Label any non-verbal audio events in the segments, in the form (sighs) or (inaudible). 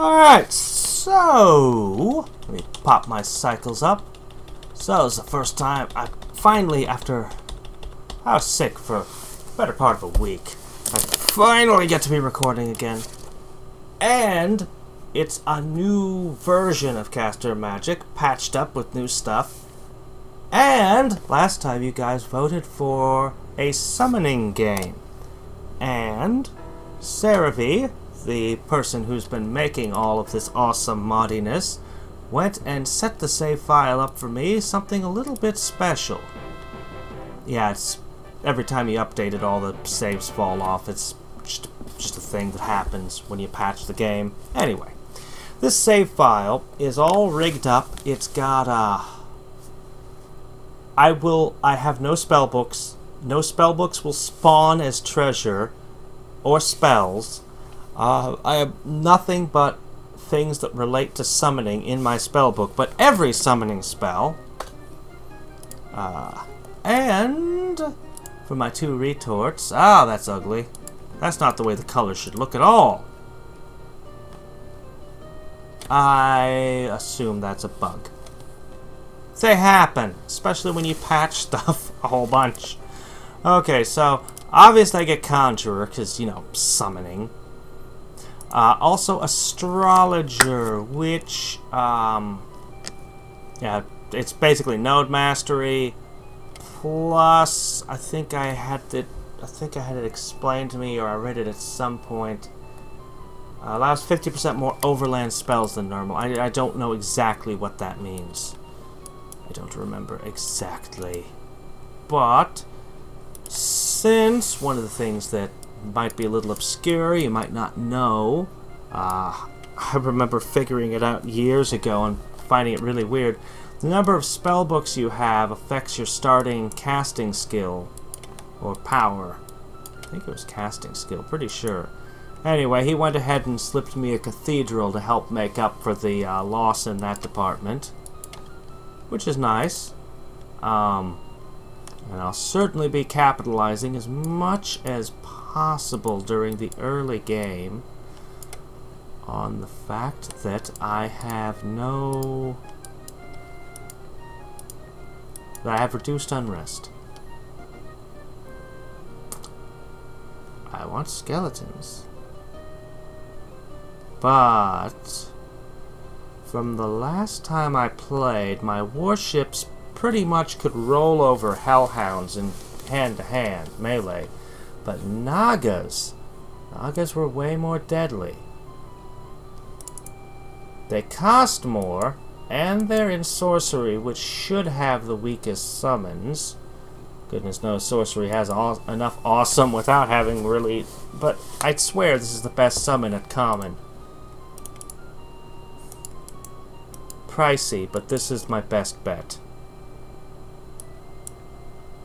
Alright, so... Let me pop my cycles up. So, it's the first time I finally, after... I was sick for better part of a week. I finally get to be recording again. And it's a new version of Caster Magic, patched up with new stuff. And last time you guys voted for a summoning game. And Seravy, the person who's been making all of this awesome moddiness, went and set the save file up for me, something a little bit special. Yeah, it's every time you update it, all the saves fall off. It's just, just a thing that happens when you patch the game. Anyway, this save file is all rigged up. It's got, uh... I will... I have no spell books. No spell books will spawn as treasure or spells. Uh, I have nothing but things that relate to summoning in my spell book, but every summoning spell. Uh, and for my two retorts. Ah, that's ugly. That's not the way the color should look at all. I assume that's a bug. They happen, especially when you patch (laughs) stuff a whole bunch. Okay, so obviously I get Conjurer, because, you know, summoning. Uh, also Astrologer, which, um, yeah, it's basically Node Mastery, plus, I think I had it, I think I had it explained to me, or I read it at some point. Uh, allows 50% more overland spells than normal. I, I don't know exactly what that means. I don't remember exactly. But, since one of the things that might be a little obscure, you might not know, uh, I remember figuring it out years ago and finding it really weird. The number of spell books you have affects your starting casting skill, or power. I think it was casting skill, pretty sure. Anyway, he went ahead and slipped me a cathedral to help make up for the uh, loss in that department. Which is nice. Um, and I'll certainly be capitalizing as much as possible during the early game on the fact that I have no... that I have reduced unrest. I want skeletons. But from the last time I played, my warships pretty much could roll over hellhounds in hand-to-hand -hand, melee. But Nagas, Nagas were way more deadly. They cost more, and they're in sorcery, which should have the weakest summons. Goodness knows sorcery has aw enough awesome without having really... But I'd swear this is the best summon at common. Pricey, but this is my best bet.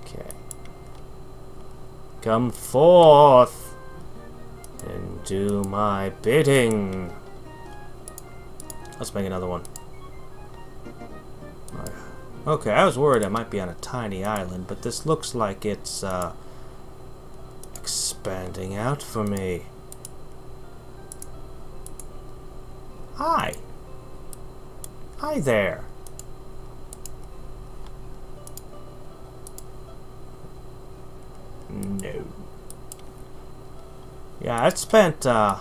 Okay. Come forth and do my bidding. Let's make another one. Okay, I was worried I might be on a tiny island, but this looks like it's uh, expanding out for me. Hi. Hi there. No. Yeah, I spent, uh,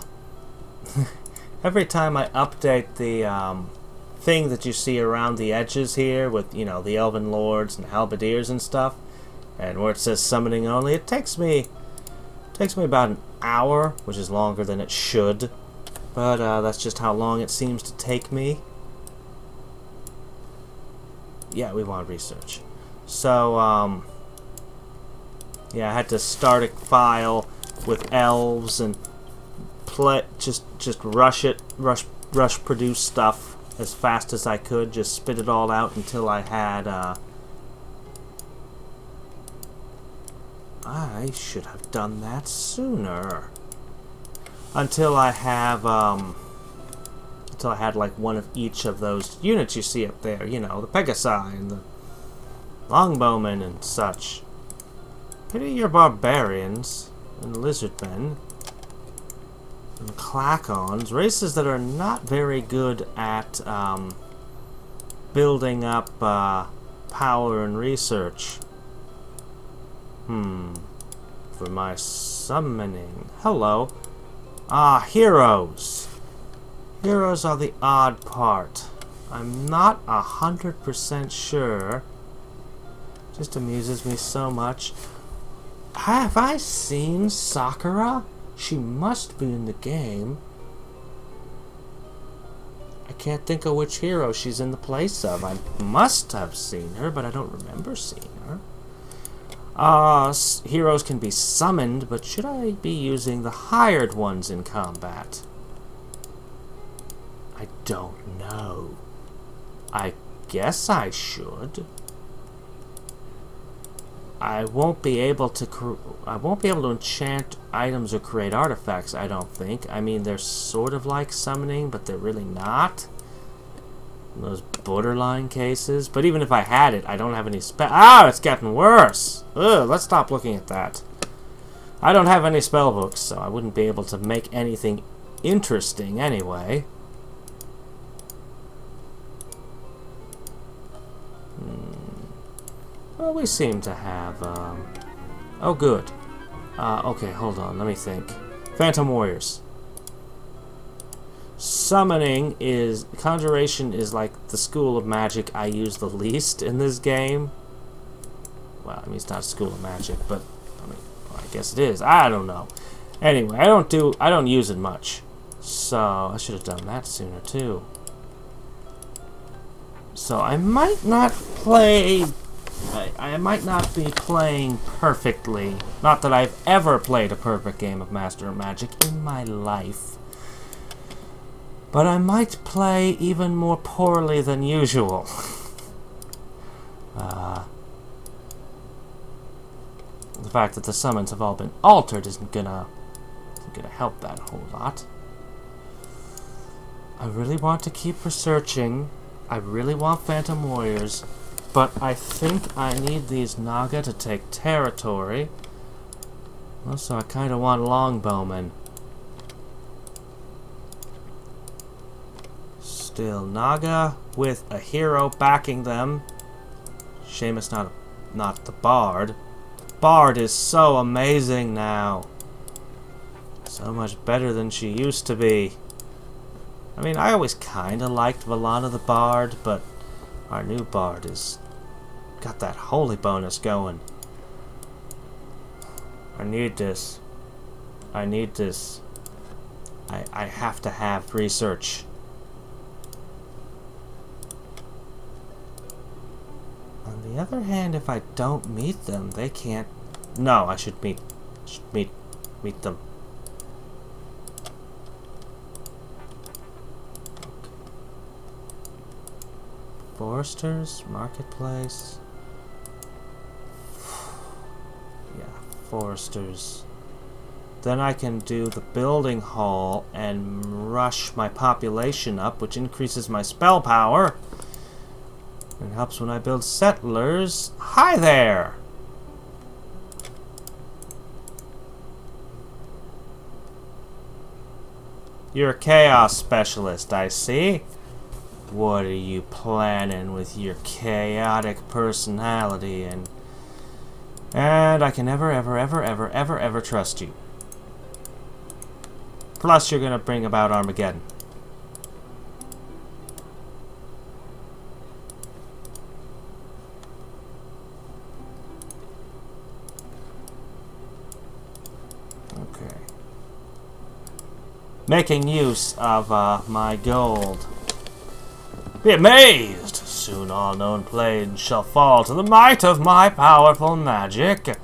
(laughs) every time I update the, um, thing that you see around the edges here with, you know, the Elven Lords and Halberdiers and stuff, and where it says summoning only, it takes me, takes me about an hour, which is longer than it should, but, uh, that's just how long it seems to take me. Yeah, we want research. So, um, yeah, I had to start a file with elves and play, just just rush it, rush rush produce stuff as fast as I could, just spit it all out until I had. Uh, I should have done that sooner. Until I have um, until I had like one of each of those units you see up there. You know, the Pegasi and the Longbowmen and such. Pity your barbarians and lizardmen. and Klackons, races that are not very good at um, building up uh, power and research. Hmm. For my summoning. Hello. Ah, heroes. Heroes are the odd part. I'm not a hundred percent sure. Just amuses me so much. Have I seen Sakura? She must be in the game. I can't think of which hero she's in the place of. I must have seen her, but I don't remember seeing her. Uh, heroes can be summoned, but should I be using the hired ones in combat? I don't know. I guess I should. I won't be able to I won't be able to enchant items or create artifacts, I don't think. I mean, they're sort of like summoning, but they're really not. Those borderline cases. But even if I had it, I don't have any spell. Ah, it's getting worse. Ugh, let's stop looking at that. I don't have any spell books, so I wouldn't be able to make anything interesting anyway. Well, we seem to have, um... Oh, good. Uh, okay, hold on, let me think. Phantom Warriors. Summoning is... Conjuration is like the school of magic I use the least in this game. Well, I mean, it's not a school of magic, but... I mean, well, I guess it is. I don't know. Anyway, I don't do... I don't use it much. So, I should have done that sooner, too. So, I might not play I, I might not be playing perfectly. Not that I've ever played a perfect game of Master of Magic in my life. But I might play even more poorly than usual. (laughs) uh, the fact that the summons have all been altered isn't gonna, isn't gonna help that whole lot. I really want to keep researching. I really want Phantom Warriors. But I think I need these Naga to take territory. Also, I kind of want Longbowmen. Still, Naga with a hero backing them. Shame it's not, not the Bard. Bard is so amazing now. So much better than she used to be. I mean, I always kind of liked Valana the Bard, but our new Bard is Got that holy bonus going. I need this. I need this. I, I have to have research. On the other hand, if I don't meet them, they can't... No, I should meet... Should meet... Meet them. Foresters, Marketplace... foresters. Then I can do the building hall and rush my population up, which increases my spell power. And helps when I build settlers. Hi there! You're a chaos specialist, I see. What are you planning with your chaotic personality and and I can never, ever, ever, ever, ever, ever trust you. Plus, you're going to bring about Armageddon. Okay. Making use of uh, my gold. Be amazed! Soon all known planes shall fall to the might of my powerful magic.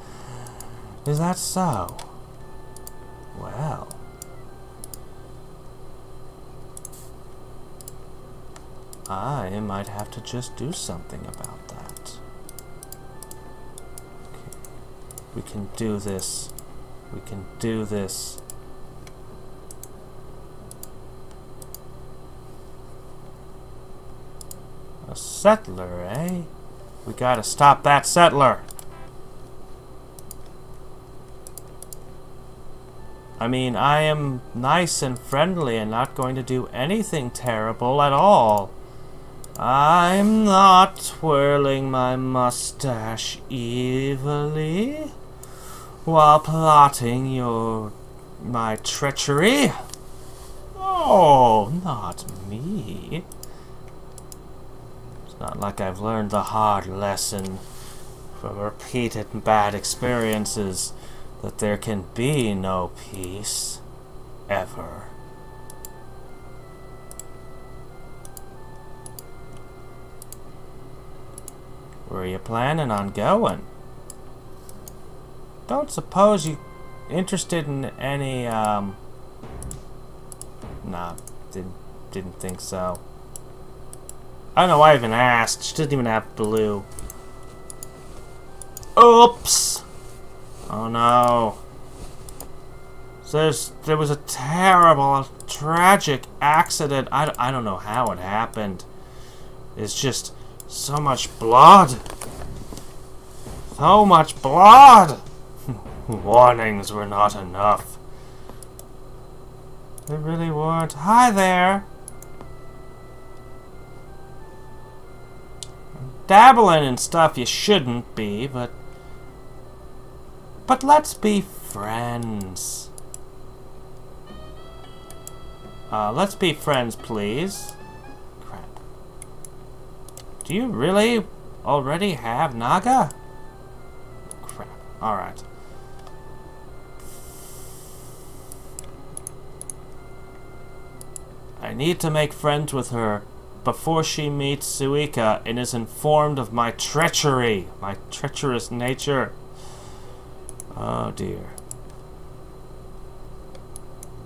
Is that so? Well. I might have to just do something about that. Okay. We can do this. We can do this. A settler, eh? We gotta stop that settler. I mean, I am nice and friendly and not going to do anything terrible at all. I'm not twirling my mustache evilly while plotting your my treachery. Oh, not me. Not like I've learned the hard lesson from repeated bad experiences that there can be no peace ever. Where are you planning on going? Don't suppose you interested in any, um... Nah, didn't, didn't think so. I don't know why I even asked. She doesn't even have blue. Oops! Oh no. There's, there was a terrible, tragic accident. I, I don't know how it happened. It's just so much blood. So much blood! (laughs) Warnings were not enough. They really weren't. Hi there! Dabbling in stuff you shouldn't be, but... But let's be friends. Uh, let's be friends, please. Crap. Do you really already have Naga? Crap. Alright. I need to make friends with her before she meets Suika and is informed of my treachery, my treacherous nature. Oh dear.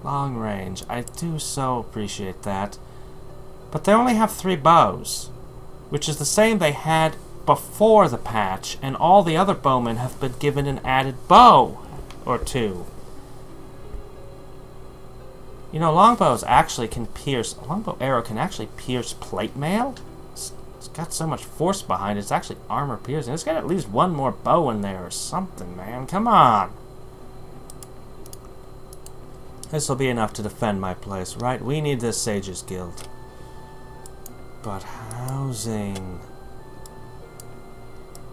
Long range. I do so appreciate that. But they only have three bows, which is the same they had before the patch, and all the other bowmen have been given an added bow or two. You know, longbows actually can pierce... Longbow arrow can actually pierce plate mail? It's, it's got so much force behind it. It's actually armor piercing. It's got at least one more bow in there or something, man. Come on. This will be enough to defend my place, right? We need this Sages Guild. But housing...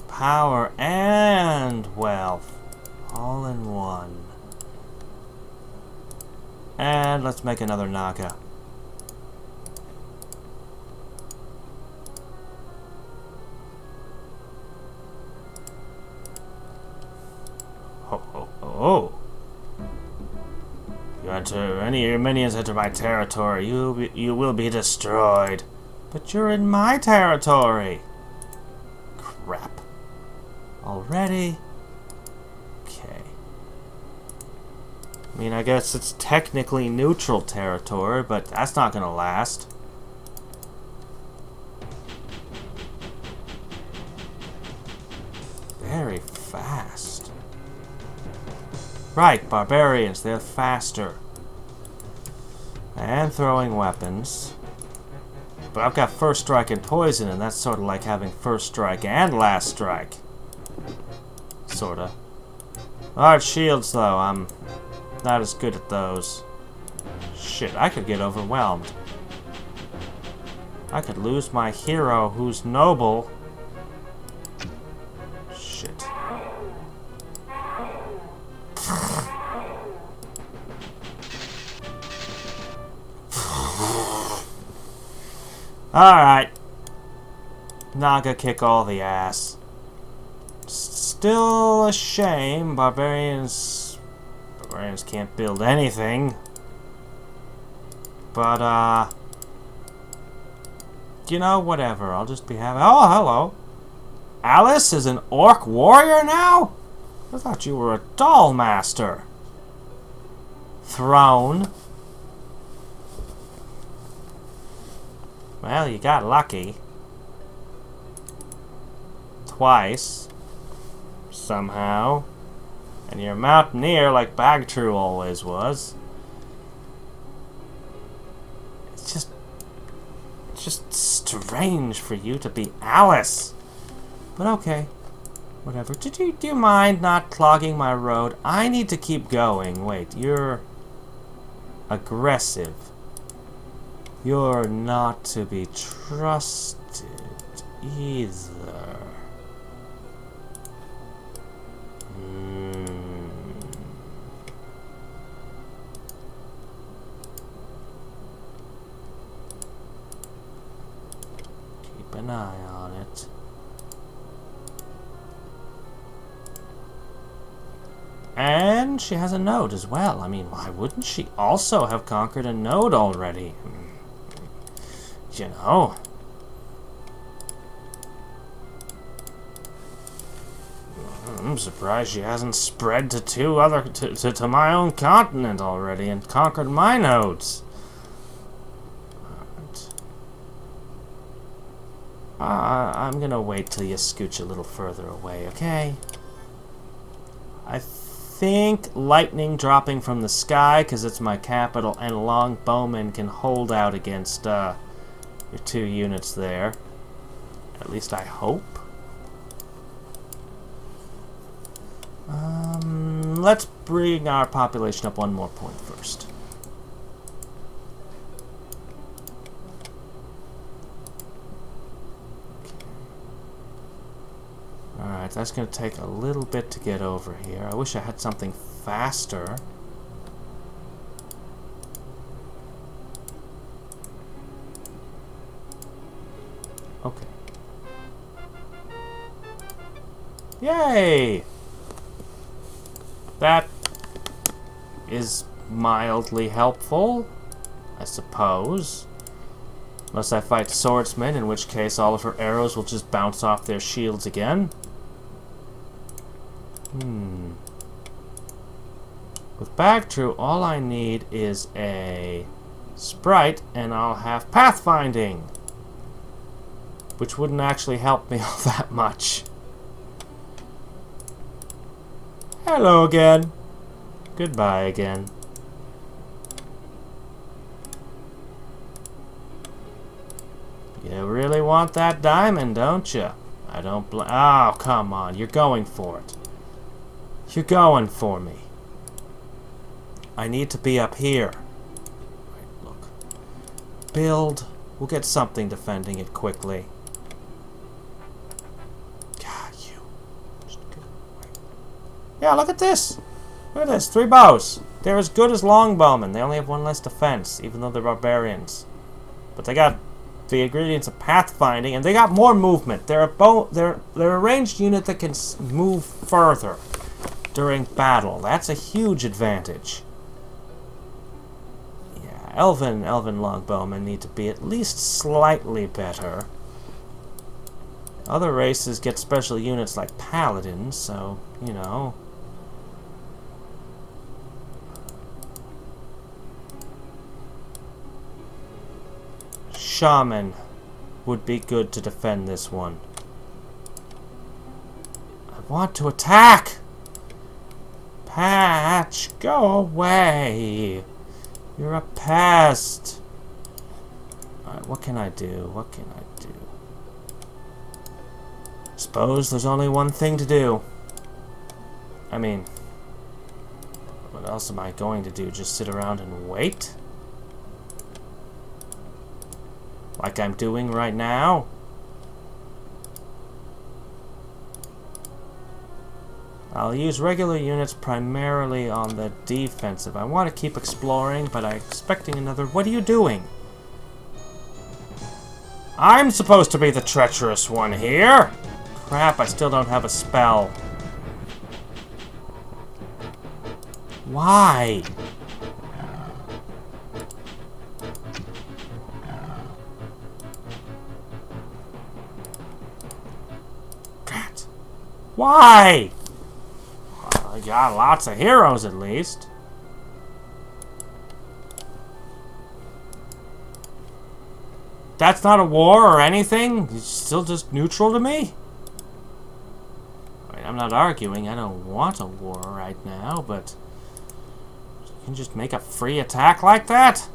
Power and wealth. All in one. And let's make another Naga. Oh, oh, oh. You enter, any of your minions enter my territory, you, be, you will be destroyed. But you're in my territory. Crap. Already? I mean, I guess it's technically neutral territory, but that's not going to last. Very fast. Right, barbarians, they're faster. And throwing weapons. But I've got first strike and poison, and that's sort of like having first strike and last strike. Sorta. Large shields, though, I'm not as good at those. Shit, I could get overwhelmed. I could lose my hero who's noble. Shit. Alright. Naga kick all the ass. Still a shame, barbarians Rams can't build anything. But, uh... You know, whatever. I'll just be having... Oh, hello. Alice is an orc warrior now? I thought you were a doll master. Throne. Well, you got lucky. Twice. Somehow. And you're a mountaineer like Bahgtru always was. It's just... It's just strange for you to be Alice. But okay. Whatever. Do you, do you mind not clogging my road? I need to keep going. Wait, you're... aggressive. You're not to be trusted either. Keep an eye on it. And she has a node as well. I mean, why wouldn't she also have conquered a node already? Hmm. You know. I'm surprised she hasn't spread to two other to, to, to my own continent already and conquered my nodes. Uh, I'm gonna wait till you scooch a little further away, okay? I think lightning dropping from the sky, because it's my capital, and longbowmen can hold out against uh, your two units there. At least I hope. Let's bring our population up one more point first. Alright, that's going to take a little bit to get over here. I wish I had something faster. Okay. Yay! That is mildly helpful, I suppose. Unless I fight swordsmen, in which case all of her arrows will just bounce off their shields again. Hmm. With Bahgtru, all I need is a sprite, and I'll have pathfinding. Which wouldn't actually help me (laughs) all that much. Hello again. Goodbye again. You really want that diamond, don't you? I don't bl- Oh, come on. You're going for it. You're going for me. I need to be up here. Right, look. Build. We'll get something defending it quickly. God, you. Yeah, look at this. Look at this. Three bows. They're as good as longbowmen. They only have one less defense, even though they're barbarians. But they got the ingredients of pathfinding, and they got more movement. They're a bow. They're they're a ranged unit that can move further during battle. That's a huge advantage. Yeah, Elven Elven longbowmen need to be at least slightly better. Other races get special units like paladins, so you know. Shaman would be good to defend this one. I want to attack! Patch, go away! You're a pest! Alright, what can I do? What can I do? Suppose there's only one thing to do. I mean, what else am I going to do? Just sit around and wait? Like I'm doing right now. I'll use regular units primarily on the defensive. I want to keep exploring, but I'm expecting another... What are you doing? I'm supposed to be the treacherous one here! Crap, I still don't have a spell. Why? Why? I got lots of heroes at least. That's not a war or anything? It's still just neutral to me? I mean, I'm not arguing. I don't want a war right now, but... You can just make a free attack like that?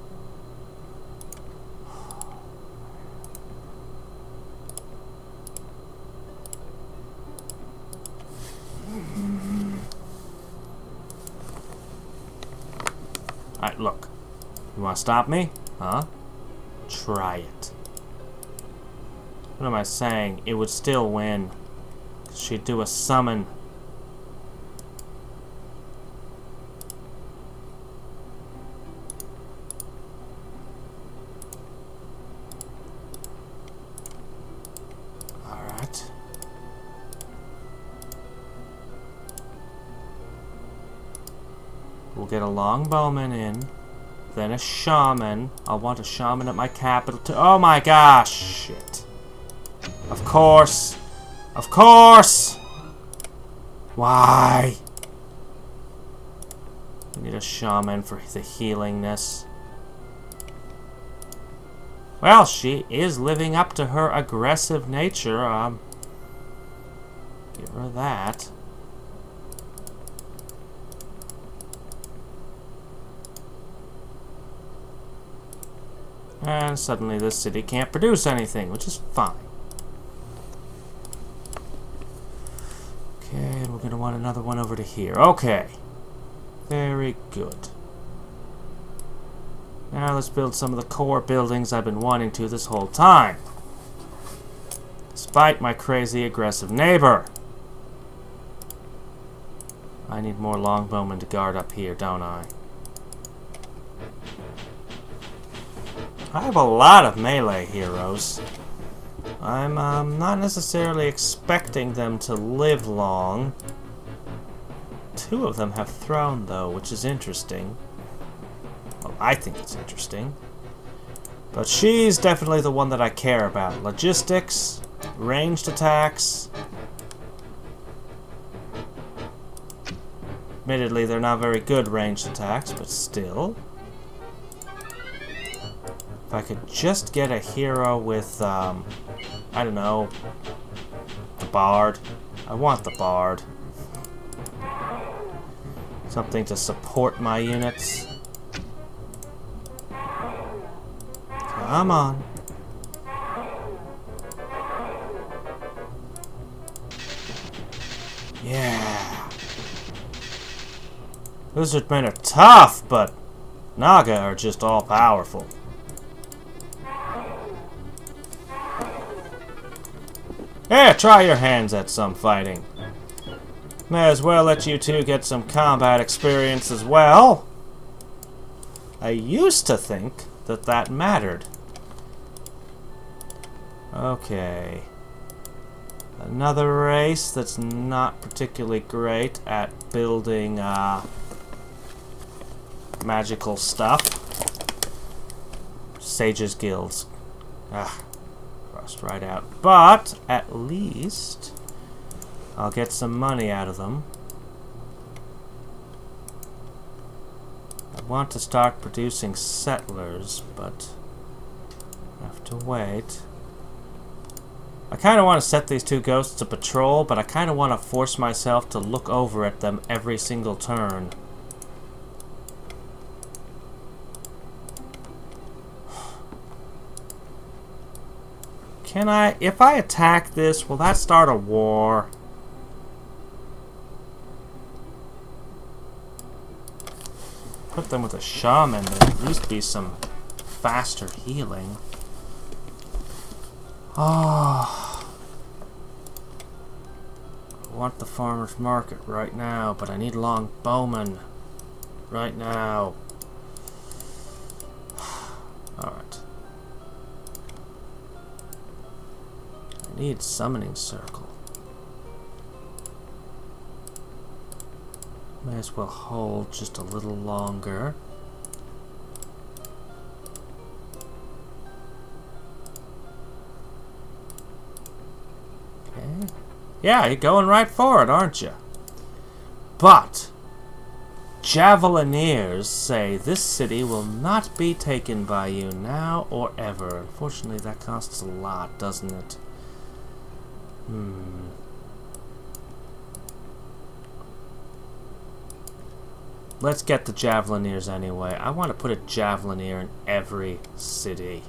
Stop me? Huh? Try it. What am I saying? It would still win. She'd do a summon. Alright. We'll get a longbowman in. Then a shaman. I want a shaman at my capital too. Oh my gosh! Shit. Of course. Of course! Why? We need a shaman for the healingness. Well, she is living up to her aggressive nature. Um, give her that. And suddenly this city can't produce anything, which is fine. Okay, and we're going to want another one over to here. Okay. Very good. Now let's build some of the core buildings I've been wanting to this whole time. Despite my crazy aggressive neighbor. I need more longbowmen to guard up here, don't I? I have a lot of melee heroes. I'm um, not necessarily expecting them to live long. Two of them have thrown, though, which is interesting. Well, I think it's interesting. But she's definitely the one that I care about. Logistics, ranged attacks. Admittedly, they're not very good ranged attacks, but still. I could just get a hero with, um, I don't know, the Bard. I want the Bard. Something to support my units. Come on. Yeah. Lizardmen are tough, but Naga are just all powerful. Yeah, try your hands at some fighting. May as well let you two get some combat experience as well. I used to think that that mattered. Okay. Another race that's not particularly great at building uh, magical stuff. Sages Guilds. Ah, right out. But, at least, I'll get some money out of them. I want to start producing settlers, but I have to wait. I kind of want to set these two ghosts to patrol, but I kind of want to force myself to look over at them every single turn. Can I, if I attack this, will that start a war? Put them with a shaman, there at least be some faster healing. Oh. I want the farmer's market right now, but I need long bowmen right now. Need summoning circle. May as well hold just a little longer. Okay. Yeah, you're going right for it, aren't you? But, Javelineers say this city will not be taken by you now or ever. Unfortunately, that costs a lot, doesn't it? Hmm. Let's get the Javelineers anyway. I want to put a Javelineer in every city.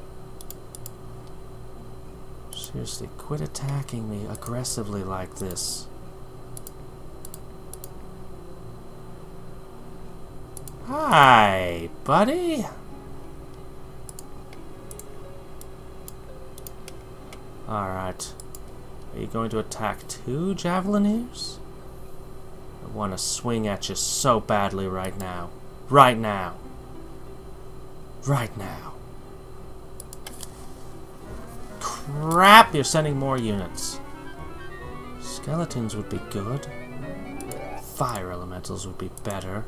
Seriously, quit attacking me aggressively like this. Hi, buddy. Alright. Are you going to attack two Javelineers? I want to swing at you so badly right now. Right now. Right now. Crap! You're sending more units. Skeletons would be good. Fire elementals would be better.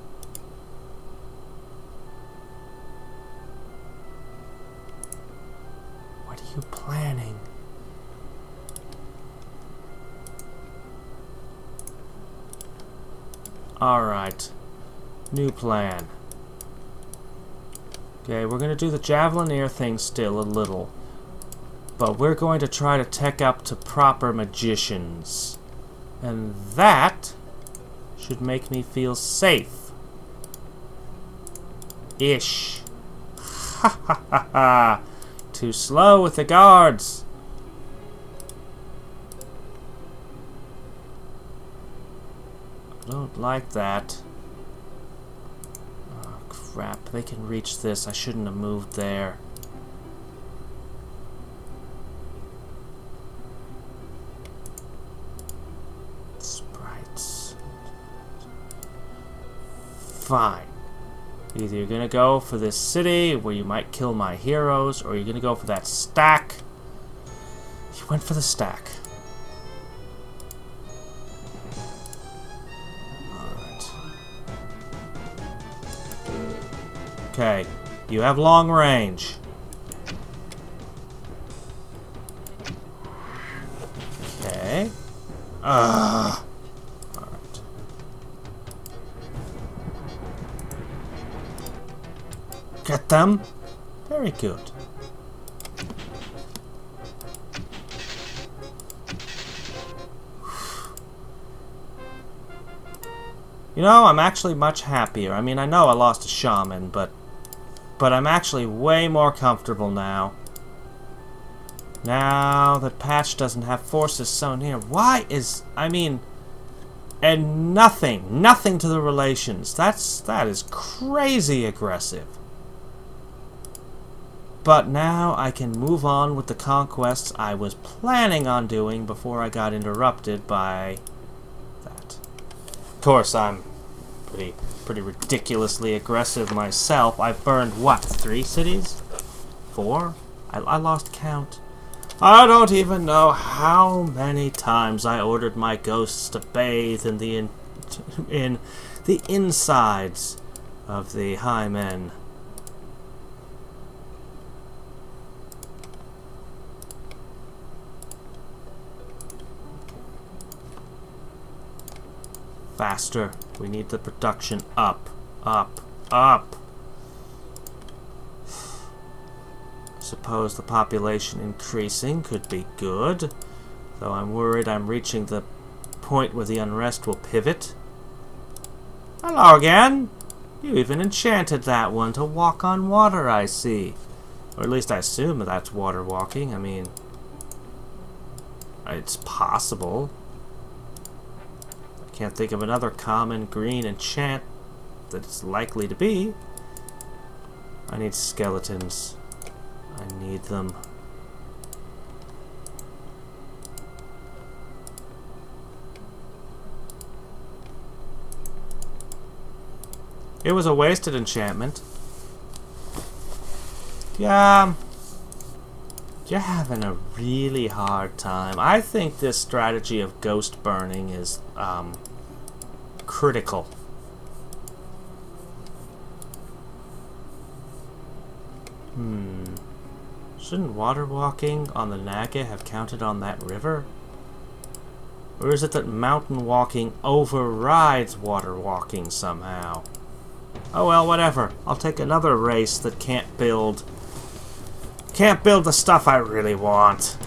What are you planning? Alright. New plan. Okay, we're going to do the Javelineer thing still a little. But we're going to try to tech up to proper magicians. And that should make me feel safe. Ish. (laughs) Ha ha ha ha. Too slow with the guards. Don't like that. Oh, crap. They can reach this. I shouldn't have moved there. Sprites. Fine. Either you're gonna go for this city, where you might kill my heroes, or you're gonna go for that stack. You went for the stack. Okay, you have long range. Okay. Ugh. Alright. Get them? Very good. You know, I'm actually much happier. I mean, I know I lost a shaman, but but I'm actually way more comfortable now. Now that Patch doesn't have forces so near. Why is... I mean... And nothing. Nothing to the relations. That's... That is crazy aggressive. But now I can move on with the conquests I was planning on doing before I got interrupted by that. Of course, I'm pretty pretty ridiculously aggressive myself. I burned, what, three cities? Four? I, I lost count. I don't even know how many times I ordered my ghosts to bathe in the in, in the insides of the Highmen. Faster. We need the production up. Up. Up. Suppose the population increasing could be good. Though I'm worried I'm reaching the point where the unrest will pivot. Hello again! You even enchanted that one to walk on water, I see. Or at least I assume that's water walking. I mean, it's possible. Can't think of another common green enchant that it's likely to be. I need skeletons. I need them. It was a wasted enchantment. Yeah, you're having a really hard time. I think this strategy of ghost burning is um, critical. Hmm. Shouldn't water walking on the Naga have counted on that river? Or is it that mountain walking overrides water walking somehow? Oh well, whatever. I'll take another race that can't build... Can't build the stuff I really want.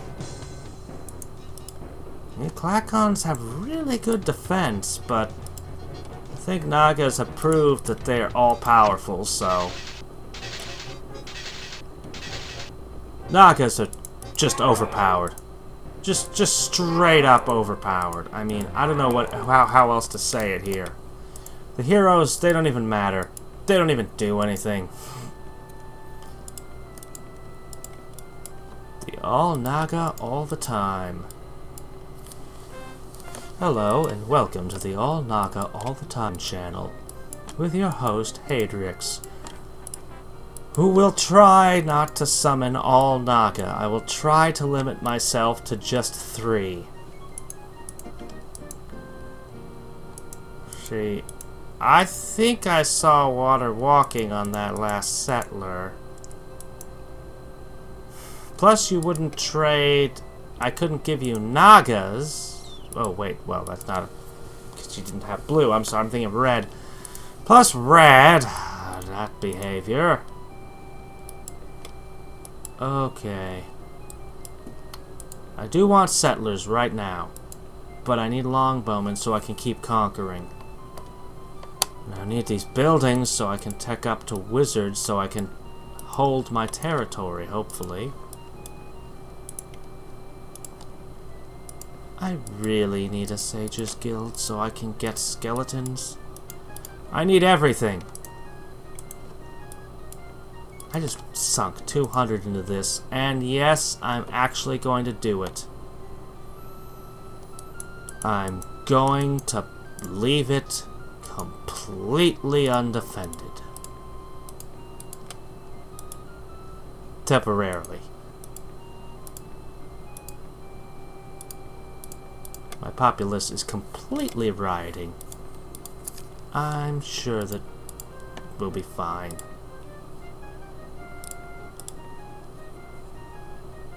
The Klackons have really good defense, but I think Nagas have proved that they're all-powerful, so... Nagas are just overpowered. Just just straight up overpowered. I mean, I don't know what how, how else to say it here. The heroes, they don't even matter. They don't even do anything. The All Naga All the Time. Hello, and welcome to the All Naga All the Time channel, with your host, Hadriex, who will try not to summon all Naga. I will try to limit myself to just three. See, I think I saw water walking on that last settler. Plus, you wouldn't trade... I couldn't give you Nagas. Oh, wait, well, that's not... Because you didn't have blue. I'm sorry, I'm thinking of red. Plus red. (sighs) That behavior. Okay. I do want settlers right now. But I need longbowmen so I can keep conquering. And I need these buildings so I can tech up to wizards so I can hold my territory, hopefully. I really need a Sage's Guild so I can get skeletons. I need everything. I just sunk 200 into this, and yes, I'm actually going to do it. I'm going to leave it completely undefended. Temporarily. Populace is completely rioting. I'm sure that we'll be fine.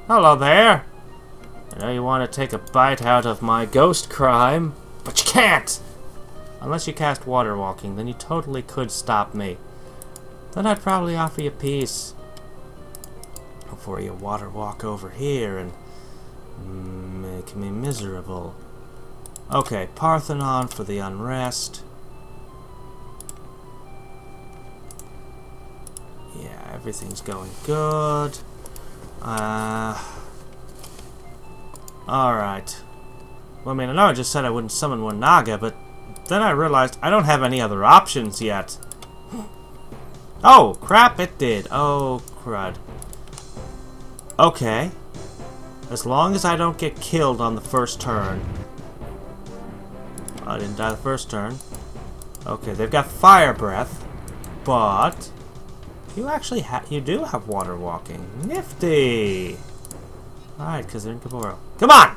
Hello there! I know you want to take a bite out of my ghost crime, but you can't! Unless you cast water walking, then you totally could stop me. Then I'd probably offer you peace. Before you water walk over here and make me miserable. Okay, Parthenon for the unrest. Yeah, everything's going good. Uh, Alright. Well, I mean, I know I just said I wouldn't summon one Naga, but then I realized I don't have any other options yet. Oh, crap, it did. Oh, crud. Okay. As long as I don't get killed on the first turn, I didn't die the first turn. Okay, they've got fire breath, but you actually have you do have water walking. Nifty. All right, because they're in Kaboro. Come on.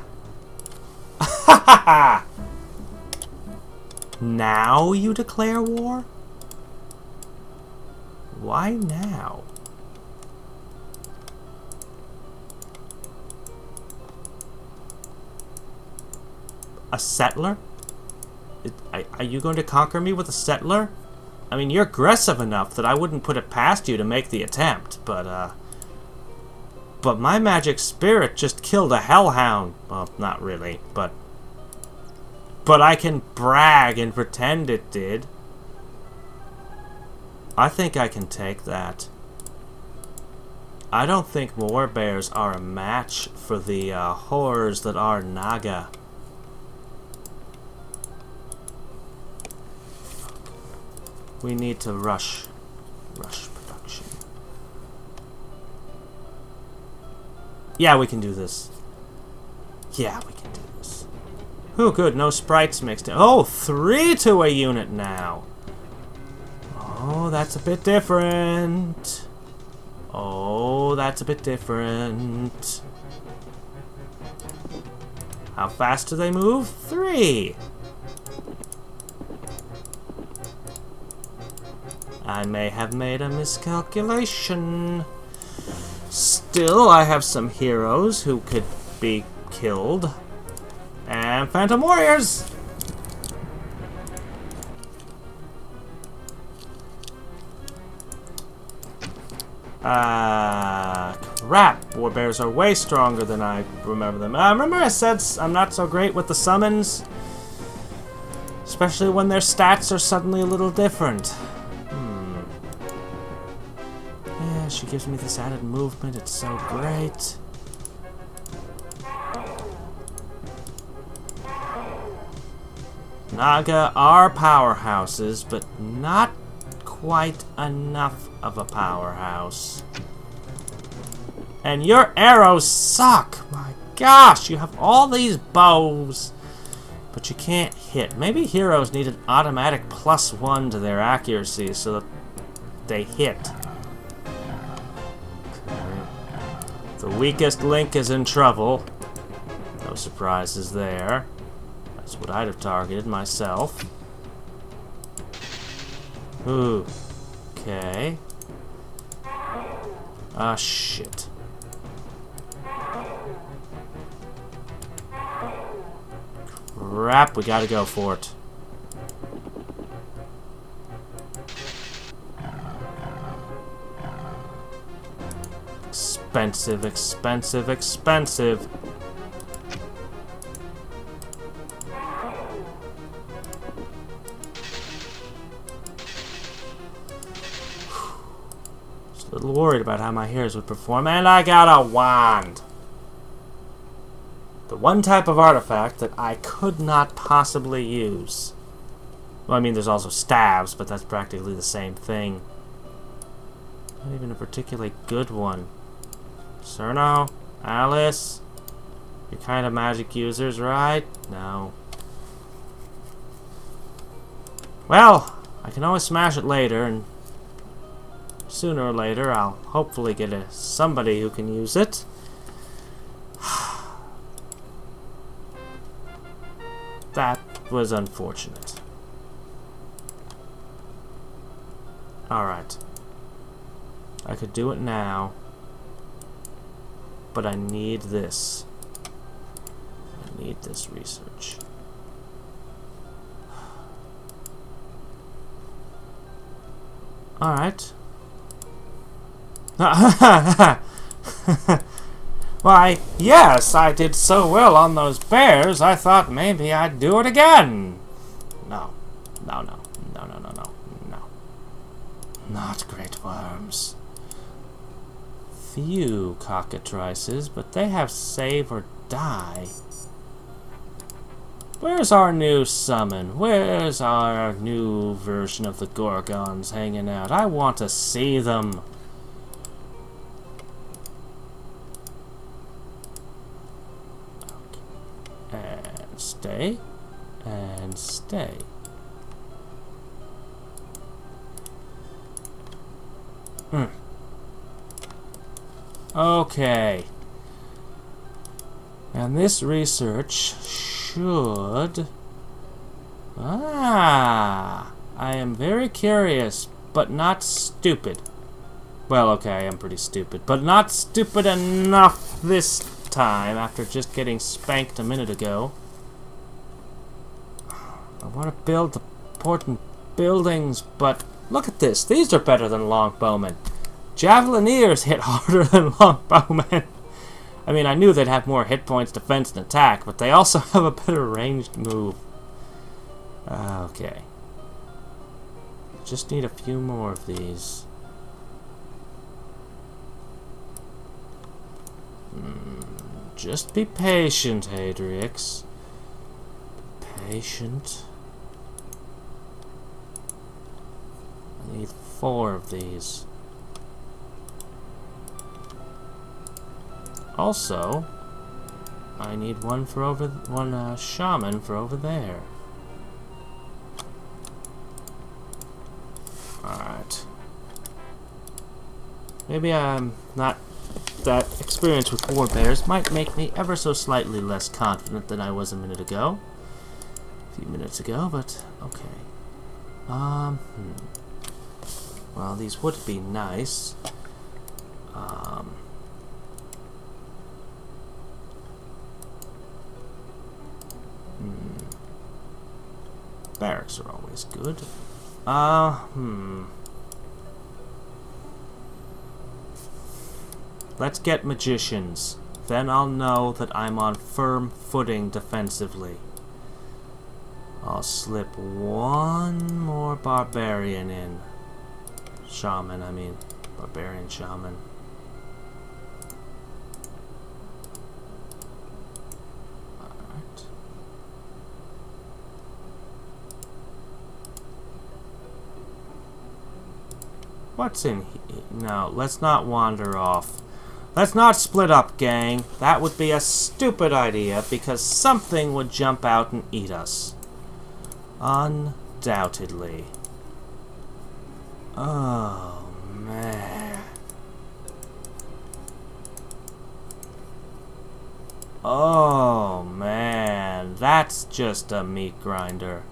(laughs) now you declare war? Why now? A settler? Are you going to conquer me with a settler? I mean, you're aggressive enough that I wouldn't put it past you to make the attempt, but, uh... But my magic spirit just killed a hellhound. Well, not really, but... But I can brag and pretend it did. I think I can take that. I don't think more bears are a match for the uh, horrors that are Naga. We need to rush. Rush production. Yeah, we can do this. Yeah, we can do this. Oh, good. No sprites mixed in. Oh, three to a unit now. Oh, that's a bit different. Oh, that's a bit different. How fast do they move? Three. I may have made a miscalculation. Still, I have some heroes who could be killed. And Phantom Warriors! Ah, uh, crap. War bears are way stronger than I remember them. Uh, remember I said I'm not so great with the summons? Especially when their stats are suddenly a little different. She gives me this added movement. It's so great. Naga are powerhouses, but not quite enough of a powerhouse. And your arrows suck! My gosh, you have all these bows, but you can't hit. Maybe heroes need an automatic plus one to their accuracy so that they hit. The weakest link is in trouble. No surprises there. That's what I'd have targeted myself. Ooh. Okay. Ah, shit. Crap, we gotta go for it. Expensive, expensive, expensive. Just a little worried about how my heroes would perform, and I got a wand. The one type of artifact that I could not possibly use. Well, I mean, there's also staves, but that's practically the same thing. Not even a particularly good one. Cerno? Alice? You're kind of magic users, right? No. Well, I can always smash it later, and sooner or later I'll hopefully get a, somebody who can use it. (sighs) that was unfortunate. Alright. I could do it now. But I need this. I need this research. Alright. (laughs) Why, yes, I did so well on those bears, I thought maybe I'd do it again. No. No, no. No, no, no, no. No. Not great worms. Few cockatrices, but they have save or die. Where's our new summon? Where's our new version of the Gorgons hanging out? I want to see them. And stay. And stay. Hmm. Okay. And this research should... Ah! I am very curious, but not stupid. Well, okay, I am pretty stupid, but not stupid enough this time after just getting spanked a minute ago. I want to build important buildings, but look at this. These are better than longbowmen. Javelineers hit harder than longbowmen. I mean, I knew they'd have more hit points, defense, and attack, but they also (laughs) have a better ranged move. Uh, okay. Just need a few more of these. Mm, just be patient, Hadriex. Patient. I need four of these. Also, I need one for over one uh, shaman for over there. Alright. Maybe I'm not that experienced with war bears might make me ever so slightly less confident than I was a minute ago. A few minutes ago, but okay. Um, hmm. Well, these would be nice. Um, Barracks are always good. Uh, hmm. Let's get magicians. Then I'll know that I'm on firm footing defensively. I'll slip one more barbarian in. Shaman, I mean. Barbarian shaman. What's in here? No, let's not wander off. Let's not split up, gang. That would be a stupid idea because something would jump out and eat us. Undoubtedly. Oh, man. Oh, man. That's just a meat grinder.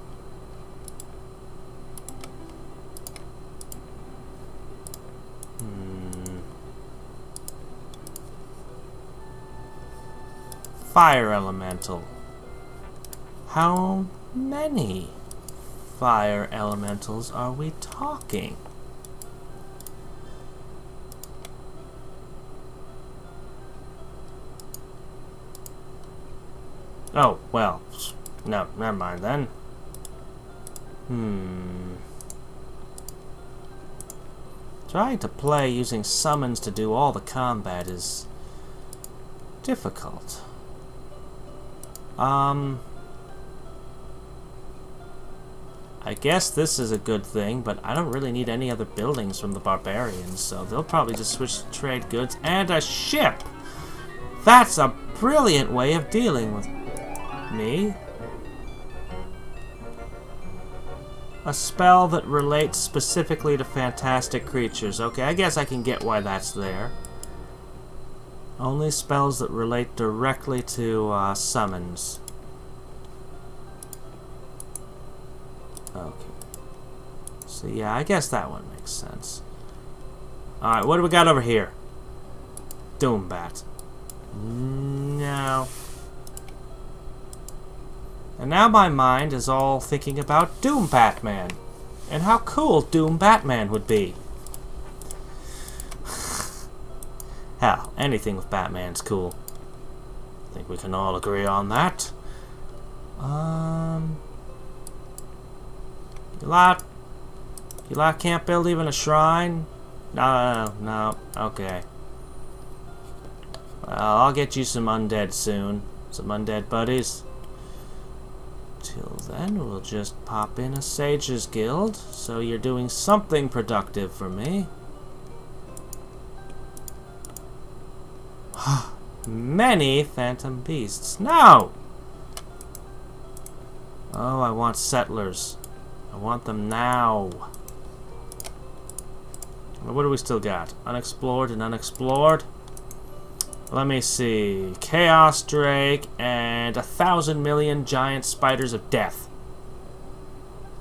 Fire elemental. How many fire elementals are we talking? Oh, well, no, never mind then. Hmm. Trying to play using summons to do all the combat is difficult. Um, I guess this is a good thing, but I don't really need any other buildings from the barbarians, so they'll probably just switch to trade goods and a ship! That's a brilliant way of dealing with me. A spell that relates specifically to fantastic creatures. Okay, I guess I can get why that's there. Only spells that relate directly to uh, summons. Okay. So yeah, I guess that one makes sense. Alright, what do we got over here? Doombat. No. And now my mind is all thinking about Doom Batman. And how cool Doom Batman would be. Hell, anything with Batman's cool. I think we can all agree on that. Um... You lot... You lot can't build even a shrine? No, no, no. okay. Well, I'll get you some undead soon. Some undead buddies. Till then, we'll just pop in a Sage's Guild, so you're doing something productive for me. (gasps) Many Phantom Beasts. No! Oh, I want settlers. I want them now. What do we still got? Unexplored and unexplored. Let me see. Chaos Drake and a thousand million giant spiders of death.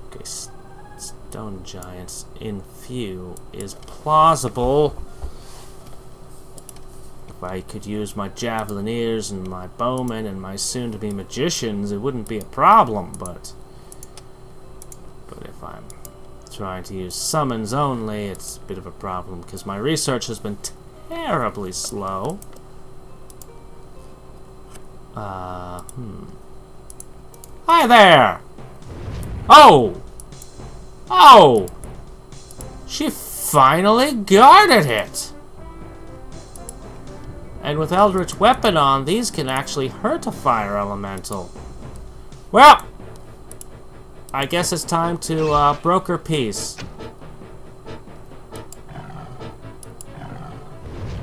Okay, stone giants in few is plausible. If I could use my javelineers and my bowmen and my soon-to-be magicians, it wouldn't be a problem, but... But if I'm trying to use summons only, it's a bit of a problem, because my research has been terribly slow. Uh, hmm. Hi there! Oh! Oh! She finally guarded it! And with Eldritch Weapon on, these can actually hurt a fire elemental. Well! I guess it's time to uh, broker peace.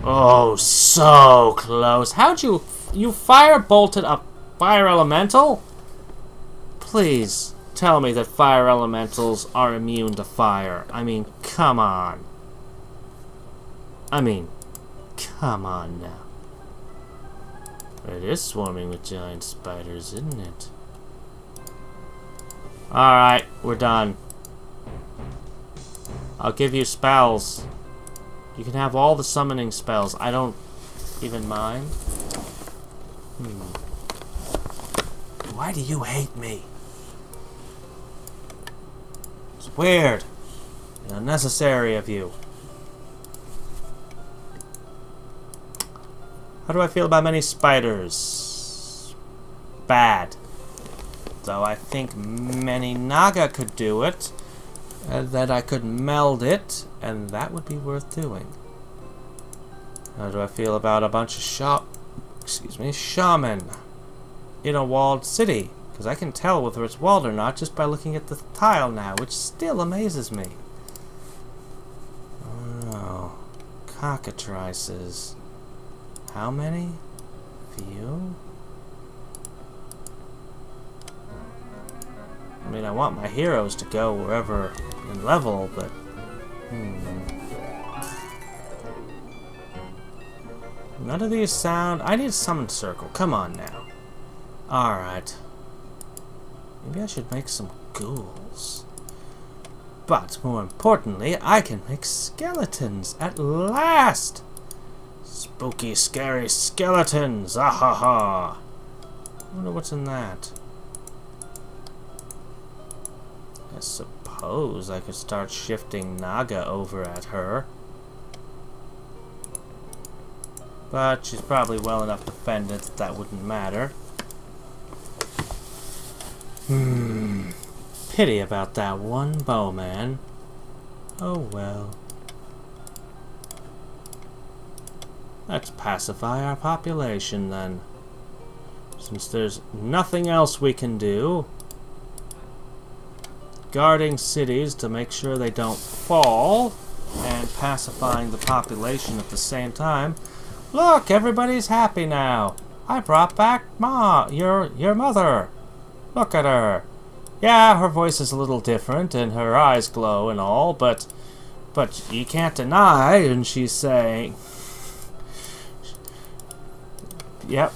Oh, so close. How'd you you fire bolted a fire elemental? Please, tell me that fire elementals are immune to fire. I mean, come on. I mean, come on now. It is swarming with giant spiders, isn't it? Alright, we're done. I'll give you spells. You can have all the summoning spells. I don't even mind. Hmm. Why do you hate me? It's weird. And unnecessary of you. How do I feel about many spiders? Bad. Though I think many Naga could do it, and that I could meld it, and that would be worth doing. How do I feel about a bunch of shop excuse me, shaman in a walled city. Because I can tell whether it's walled or not just by looking at the tile now, which still amazes me. Oh, cockatrices. How many? Few? I mean, I want my heroes to go wherever in level, but... Hmm. None of these sound... I need summon circle. Come on now. Alright. Maybe I should make some ghouls. But, more importantly, I can make skeletons at last! Spooky, scary skeletons! Ah ha ha! I wonder what's in that. I suppose I could start shifting Naga over at her. But she's probably well enough defended that that wouldn't matter. Hmm. Pity about that one bowman. Oh well. Let's pacify our population then. Since there's nothing else we can do, guarding cities to make sure they don't fall, and pacifying the population at the same time. Look, everybody's happy now. I brought back Ma, your your mother. Look at her. Yeah, her voice is a little different, and her eyes glow and all, but but you can't deny, and she's saying, "Yep,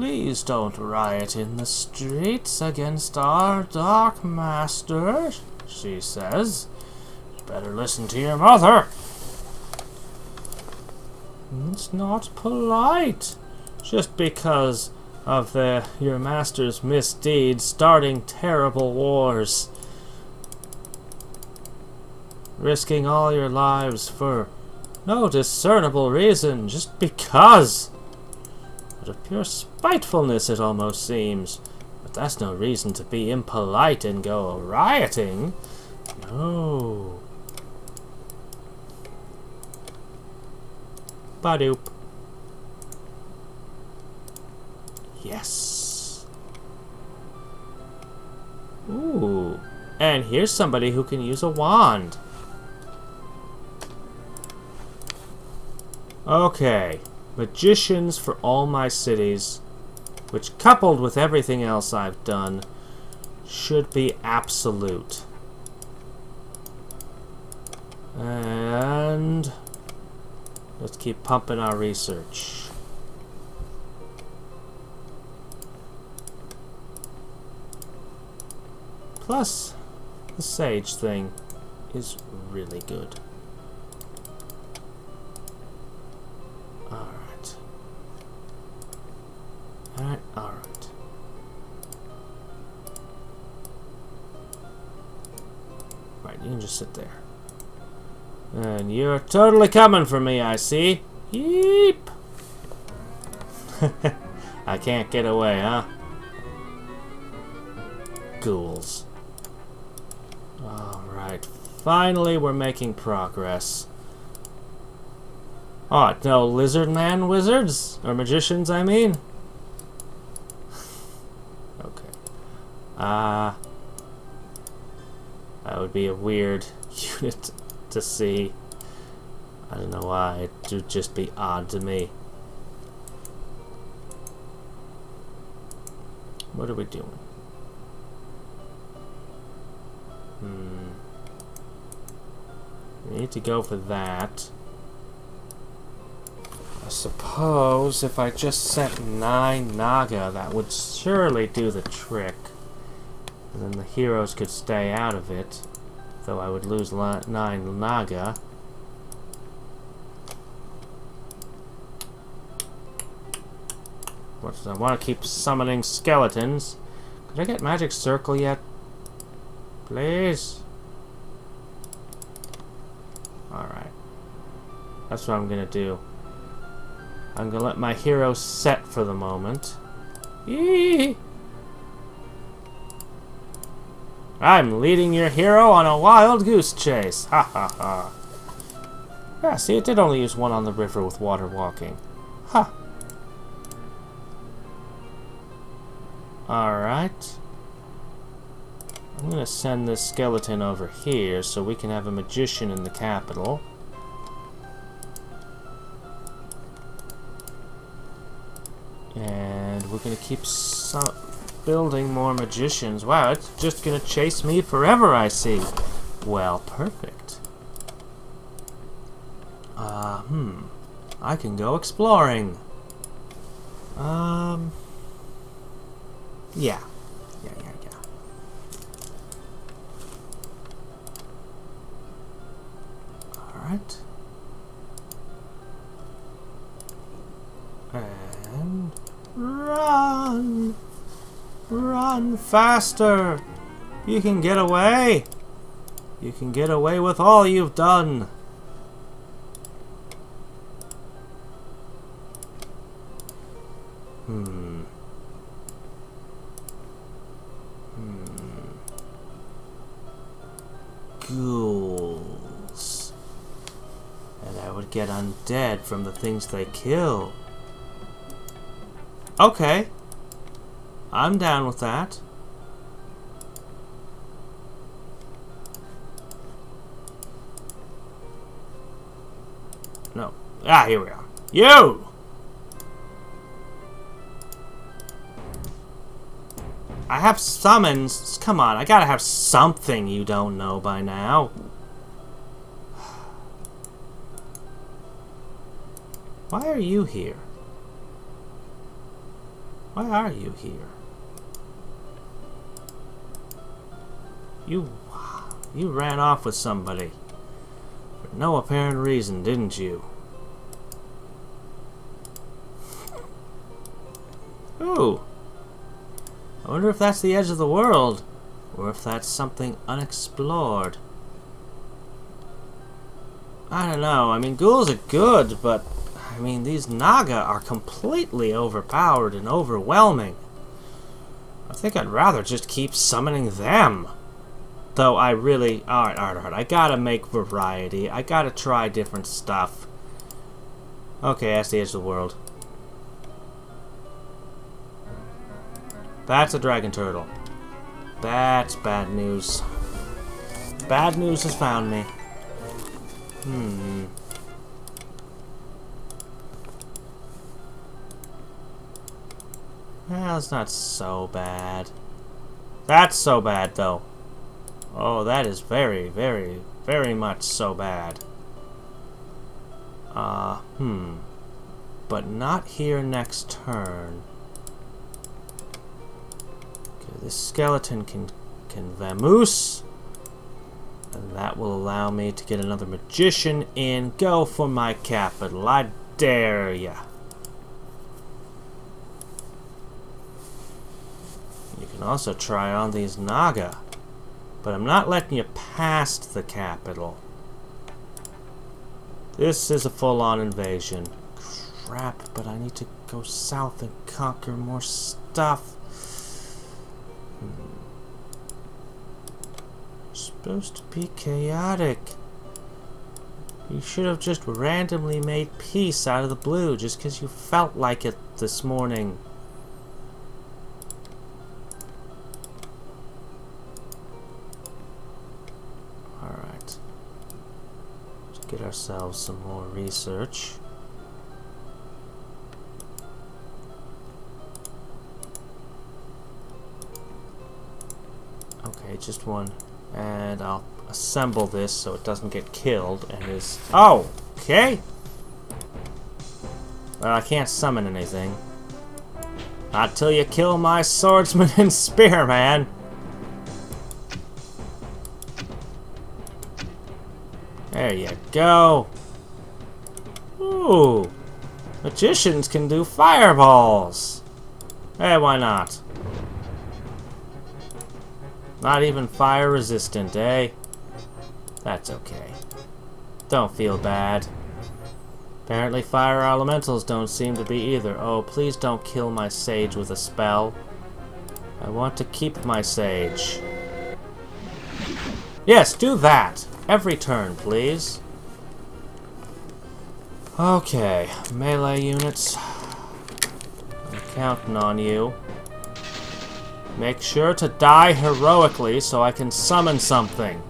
Please don't riot in the streets against our Dark Master, she says. Better listen to your mother. It's not polite. Just because of the your master's misdeeds starting terrible wars. Risking all your lives for no discernible reason, just because. Out of pure spitefulness, it almost seems. But that's no reason to be impolite and go rioting. No. Badoop. Yes. Ooh. And here's somebody who can use a wand. Okay magicians for all my cities, which coupled with everything else I've done, should be absolute. And let's keep pumping our research. Plus, the sage thing is really good. Just sit there. And you're totally coming for me, I see. Yeep! (laughs) I can't get away, huh? Ghouls. Alright, finally we're making progress. Oh, no lizard man wizards? Or magicians, I mean? (laughs) Okay. Uh, that would be a weird (laughs) unit to see. I don't know why. It would just be odd to me. What are we doing? Hmm. We need to go for that. I suppose if I just sent 9 Naga, that would surely do the trick. And then the heroes could stay out of it. Though I would lose 9 Naga. What I want to keep summoning skeletons. Could I get Magic Circle yet? Please? Alright. That's what I'm gonna do. I'm gonna let my hero set for the moment. Eee! I'm leading your hero on a wild goose chase. Ha ha ha. Yeah, see, it did only use one on the river with water walking. Ha. Huh. Alright. I'm gonna send this skeleton over here so we can have a magician in the capital. And we're gonna keep some building more magicians. Wow, it's just gonna chase me forever, I see. Well, perfect. Uh, hmm. I can go exploring. Um... Yeah. Yeah, yeah, yeah. Alright. And... Run! Run faster! You can get away! You can get away with all you've done! Hmm. Hmm. Ghouls. And I would get undead from the things they kill. Okay. I'm down with that. No. Ah, here we are. You! I have summons. Come on, I gotta have something you don't know by now. Why are you here? Why are you here? You... You ran off with somebody. For no apparent reason, didn't you? (laughs) Ooh. I wonder if that's the edge of the world, or if that's something unexplored. I don't know. I mean, ghouls are good, but I mean, these Naga are completely overpowered and overwhelming. I think I'd rather just keep summoning them. Though I really... Alright, alright, alright. I gotta make variety. I gotta try different stuff. Okay, that's the edge of the world. That's a dragon turtle. That's bad news. Bad news has found me. Hmm. Well, it's not so bad. That's so bad, though. Oh, that is very, very, very much so bad. Uh, hmm. But not here next turn. This skeleton can, can vamoose. And that will allow me to get another magician in. Go for my capital. I dare ya. You can also try on these Naga. But I'm not letting you past the capital. This is a full-on invasion. Crap, but I need to go south and conquer more stuff. Hmm. Supposed to be chaotic. You should have just randomly made peace out of the blue just because you felt like it this morning. Get ourselves some more research. Okay, just one. And I'll assemble this so it doesn't get killed and is... Oh! Okay! Well, I can't summon anything. Not till you kill my swordsman (laughs) and spearman! There you go! Ooh! Magicians can do fireballs! Hey, why not? Not even fire resistant, eh? That's okay. Don't feel bad. Apparently fire elementals don't seem to be either. Oh, please don't kill my sage with a spell. I want to keep my sage. Yes, do that! Every turn, please. Okay, melee units. I'm counting on you. Make sure to die heroically so I can summon something.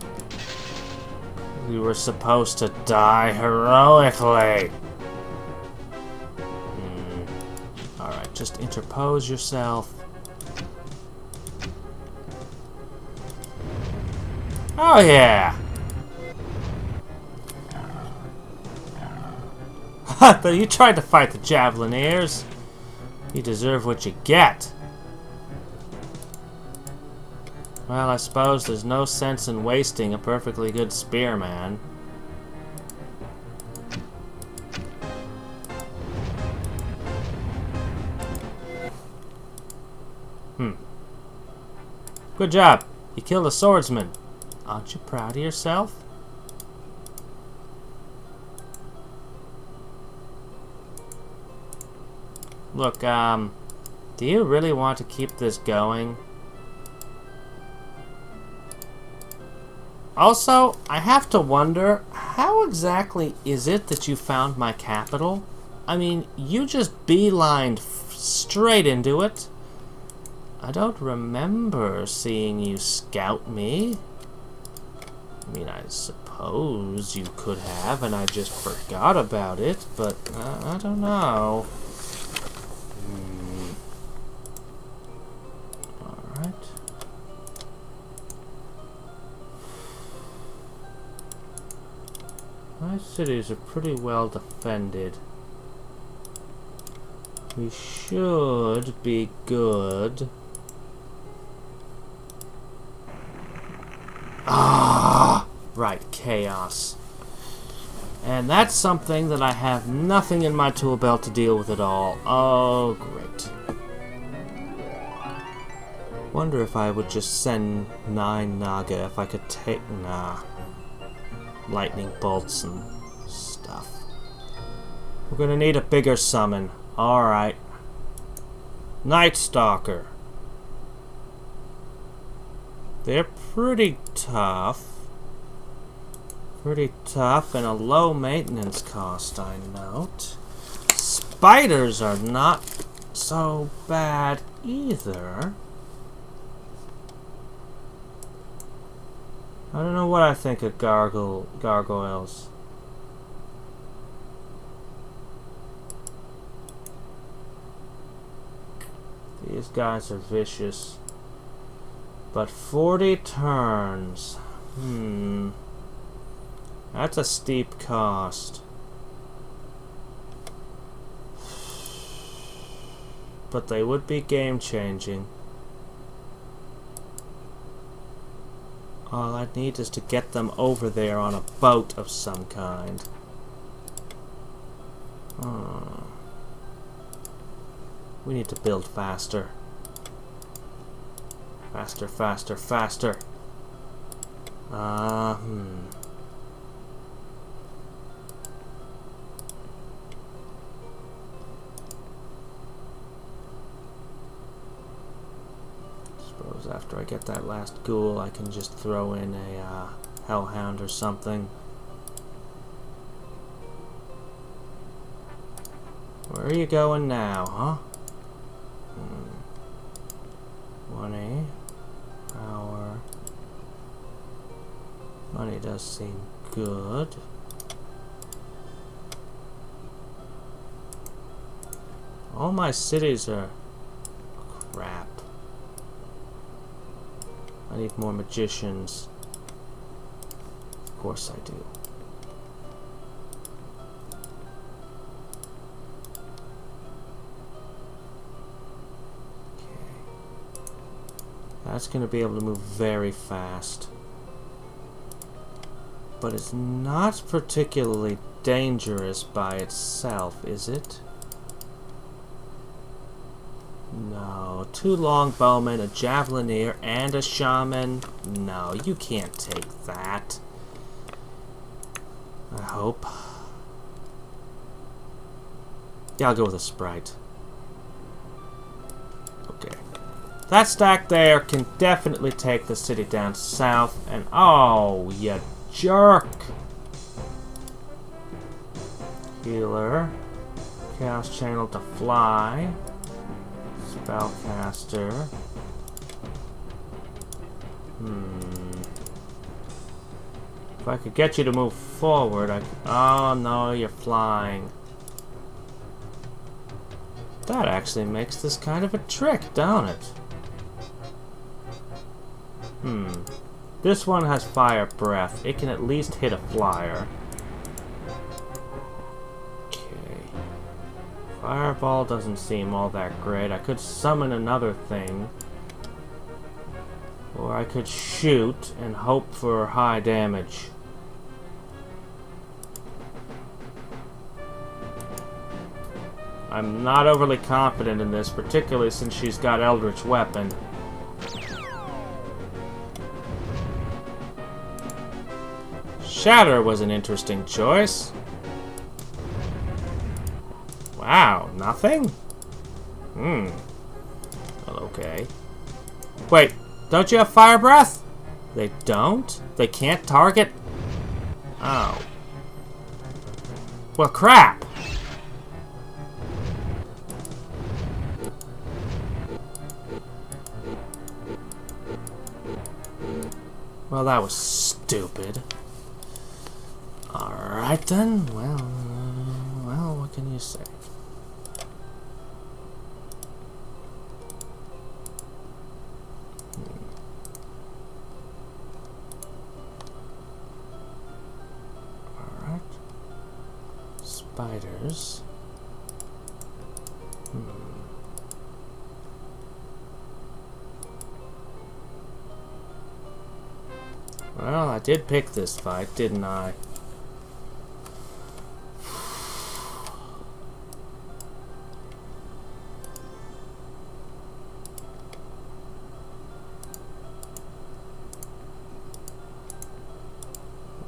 We were supposed to die heroically. Hmm. Alright, just interpose yourself. Oh yeah! You tried to fight the Javelineers. You deserve what you get. Well, I suppose there's no sense in wasting a perfectly good spearman. Hmm. Good job. You killed a swordsman. Aren't you proud of yourself? Look, um, do you really want to keep this going? Also, I have to wonder, how exactly is it that you found my capital? I mean, you just beelined straight into it. I don't remember seeing you scout me. I mean, I suppose you could have, and I just forgot about it, but uh, I don't know. My cities are pretty well defended. We should be good. Ah, right, chaos. And that's something that I have nothing in my tool belt to deal with at all. Oh, great. Wonder if I would just send 9 Naga if I could take... Nah. Lightning bolts and stuff. We're gonna need a bigger summon. Alright. Night Stalker. They're pretty tough. Pretty tough and a low maintenance cost, I note. Spiders are not so bad either. I don't know what I think of gargle gargoyles. These guys are vicious. But 40 turns. Hmm. That's a steep cost. But they would be game-changing. All I need is to get them over there on a boat of some kind. Oh. We need to build faster. Faster, faster, faster. Uh, hmm. Suppose after I get that last ghoul, I can just throw in a uh, hellhound or something. Where are you going now, huh? Hmm. Money. Power. Money does seem good. All my cities are crap. Need more magicians. Of course I do. That's going to be able to move very fast. But it's not particularly dangerous by itself, is it? Two longbowmen, a javelineer, and a shaman? No, you can't take that. I hope. Yeah, I'll go with a sprite. Okay. That stack there can definitely take the city down south. And oh, you jerk! Healer. Chaos Channel to fly. Spellcaster. Hmm. If I could get you to move forward, I... Oh, no, you're flying. That actually makes this kind of a trick, don't it? Hmm. This one has fire breath. It can at least hit a flyer. Fireball doesn't seem all that great. I could summon another thing. Or I could shoot and hope for high damage. I'm not overly confident in this, particularly since she's got Eldritch Weapon. Shatter was an interesting choice. Wow, nothing? Hmm. Well, okay. Wait, don't you have Fire Breath? They don't? They can't target? Oh. Well, crap! Well, that was stupid. Alright then, well, uh, well, what can you say? I did pick this fight, didn't I?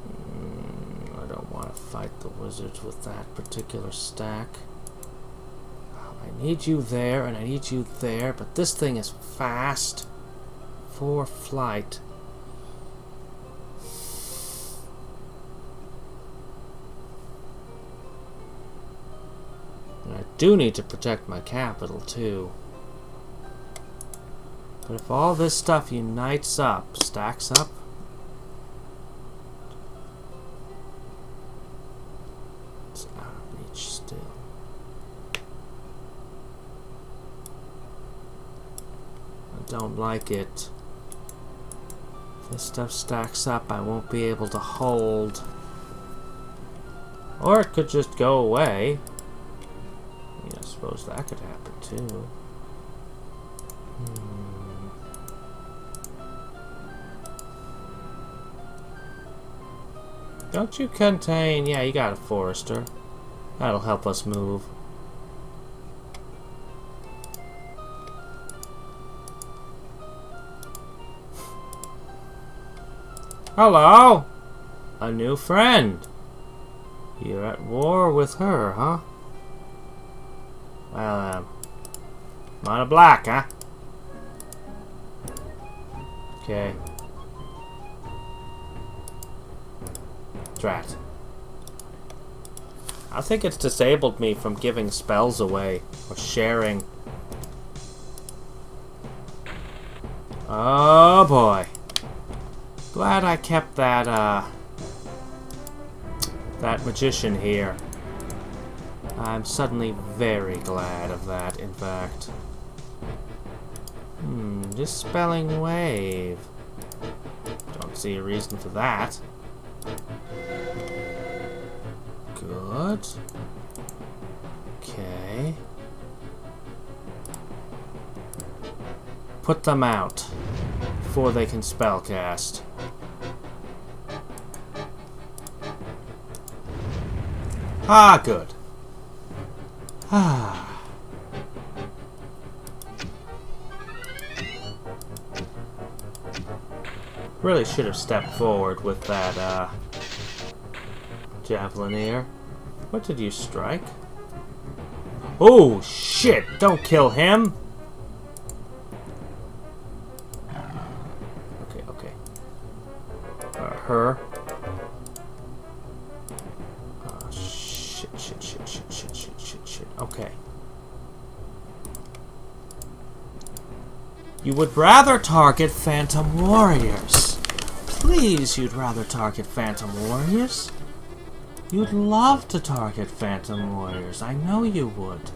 Hmm, I don't want to fight the wizards with that particular stack. I need you there, and I need you there, but this thing is fast for flight. Do need to protect my capital, too. But if all this stuff unites up, stacks up... It's out of reach still. I don't like it. If this stuff stacks up, I won't be able to hold. Or it could just go away suppose that could happen too. Hmm. Don't you contain... Yeah, you got a forester. That'll help us move. Hello! A new friend. You're at war with her, huh? Well, um, a black, huh? Okay. Drat. I think it's disabled me from giving spells away or sharing. Oh boy. Glad I kept that, uh, that magician here. I'm suddenly very glad of that, in fact. Hmm, Dispelling Wave. Don't see a reason for that. Good. Okay. Put them out before they can spellcast. Ah, good. (sighs) really should have stepped forward with that, uh, Javelineer. What did you strike? Oh, shit! Don't kill him! Would rather target Phantom Warriors. Please, you'd rather target Phantom Warriors. You'd love to target Phantom Warriors. I know you would.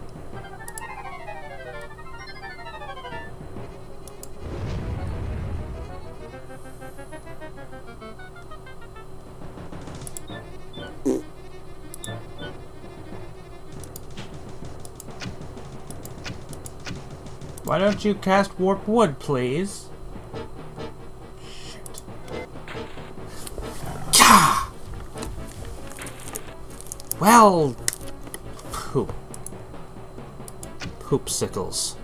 Why don't you cast Warp Wood, please? Shit. Well... Poop. Poopsicles.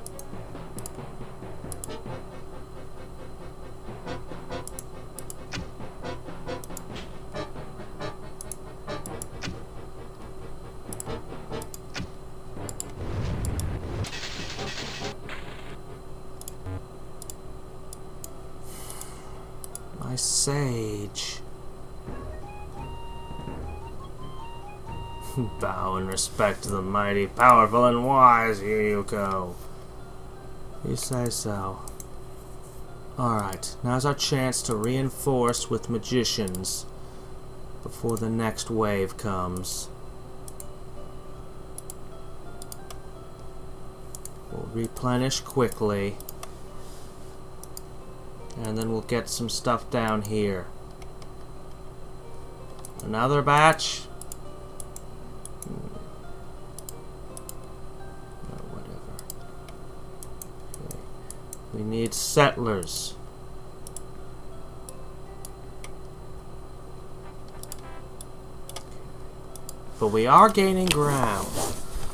Respect the mighty, powerful, and wise Yuyuko. You say so. Alright, now's our chance to reinforce with magicians before the next wave comes. We'll replenish quickly. And then we'll get some stuff down here. Another batch? Need settlers. But we are gaining ground.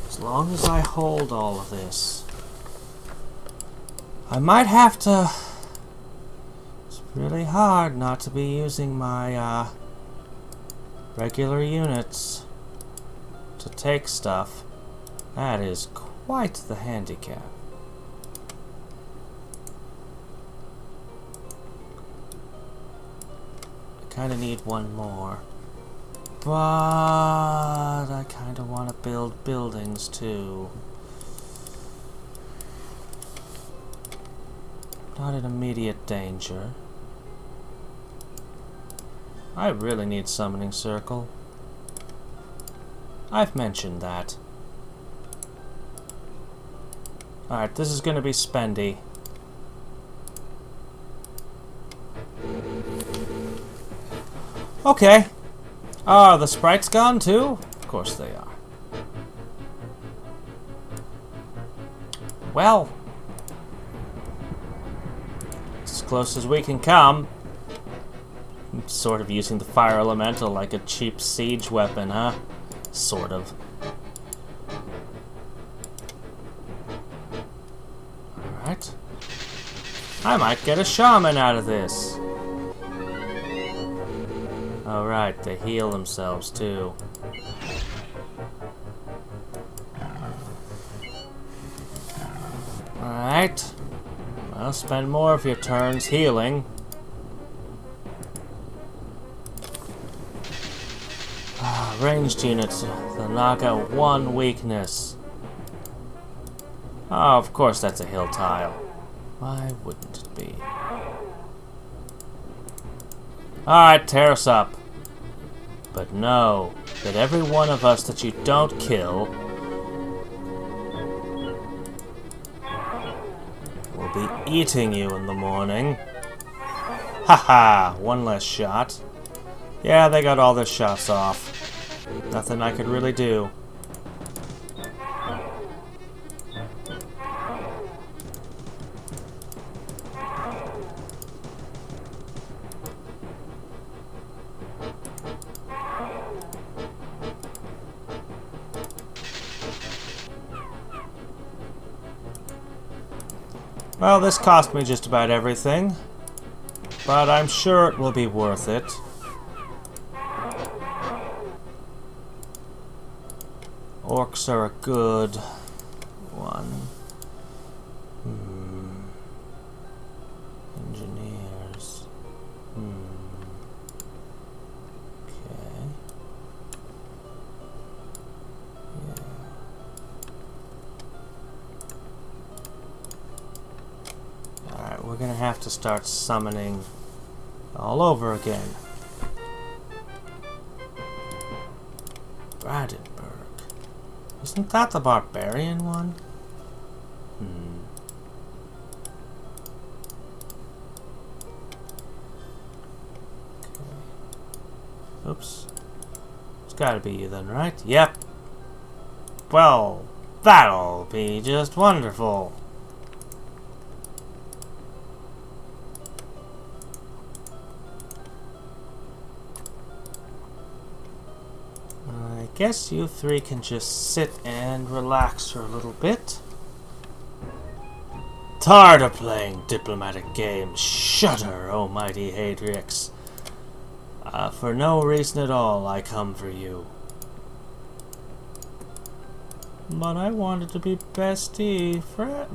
As long as I hold all of this. I might have to... It's really hard not to be using my, uh, regular units to take stuff. That is quite the handicap. Kind of need one more. But I kind of want to build buildings too. Not in immediate danger. I really need summoning circle. I've mentioned that. Alright, this is gonna be spendy. Okay. Ah, the sprite's gone too? Of course they are. Well. As close as we can come. Sort of using the fire elemental like a cheap siege weapon, huh? Sort of. Alright. I might get a shaman out of this. Alright, they heal themselves too. Alright. Well, spend more of your turns healing. Ah, ranged units, they'll knock out one weakness. Oh, of course that's a hill tile. Why wouldn't it be? Alright, tear us up. But know that every one of us that you don't kill will be eating you in the morning. Haha, one less shot. Yeah, they got all their shots off. Nothing I could really do. Well, this cost me just about everything, but I'm sure it will be worth it. Orcs are a good to start summoning all over again. Brandenburg. Isn't that the barbarian one? Hmm. Okay. Oops. It's gotta be you then, right? Yep. Well, that'll be just wonderful. Guess you three can just sit and relax for a little bit. Tired of playing diplomatic games. Shudder, oh mighty Hadriex. Uh, for no reason at all, I come for you. But I wanted to be bestie,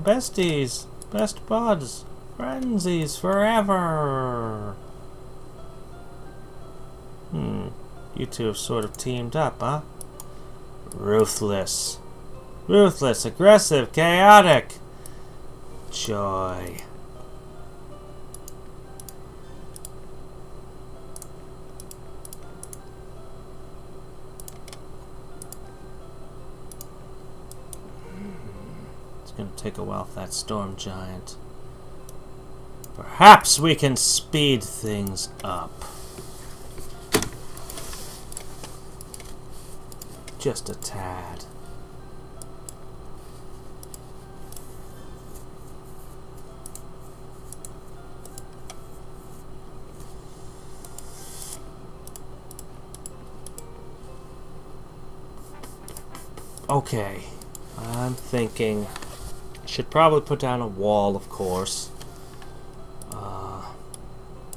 besties, best buds, frenzies forever. Hmm, you two have sort of teamed up, huh? Ruthless. Ruthless, aggressive, chaotic. Joy. It's gonna take a while for that storm giant. Perhaps we can speed things up. Just a tad. Okay, I'm thinking should probably put down a wall, of course. Uh,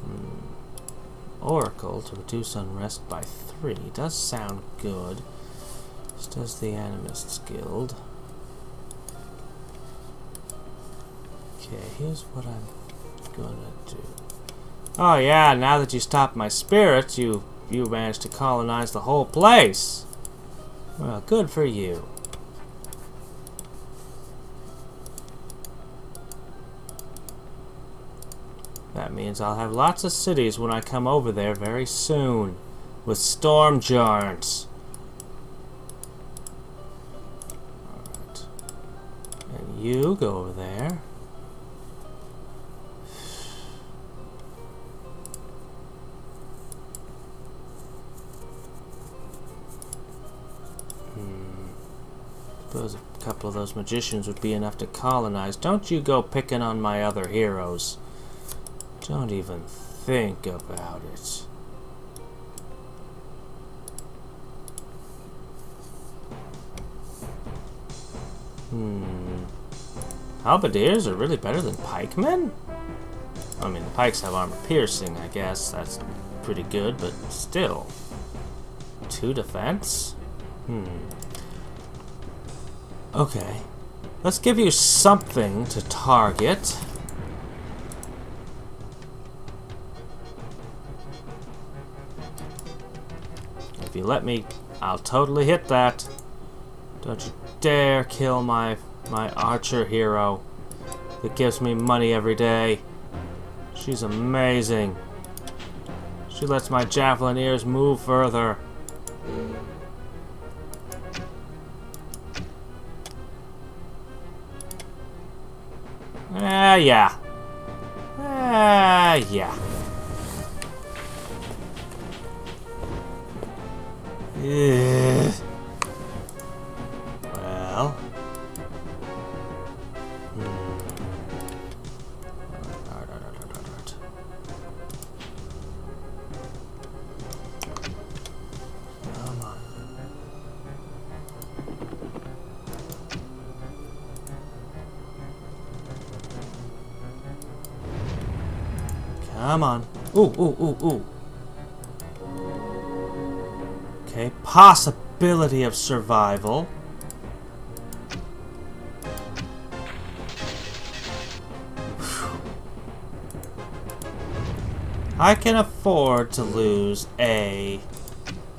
hmm. Oracle to reduce unrest by three. Does sound good. This does the Animists Guild. Okay, here's what I'm gonna do. Oh yeah, now that you stopped my spirits, you you managed to colonize the whole place. Well, good for you. That means I'll have lots of cities when I come over there very soon. With storm giants. You go over there. Hmm. Suppose a couple of those magicians would be enough to colonize. Don't you go picking on my other heroes. Don't even think about it. Hmm. Halberdiers are really better than pikemen? I mean, the pikes have armor piercing, I guess. That's pretty good, but still. Two defense? Hmm. Okay. Let's give you something to target. If you let me, I'll totally hit that. Don't you dare kill my my archer hero that gives me money every day. She's amazing. She lets my javelineers move further. Ah, yeah. Ah, yeah. Yeah. Well. Come on. Ooh, ooh, ooh, ooh. Okay, possibility of survival. I can afford to lose a...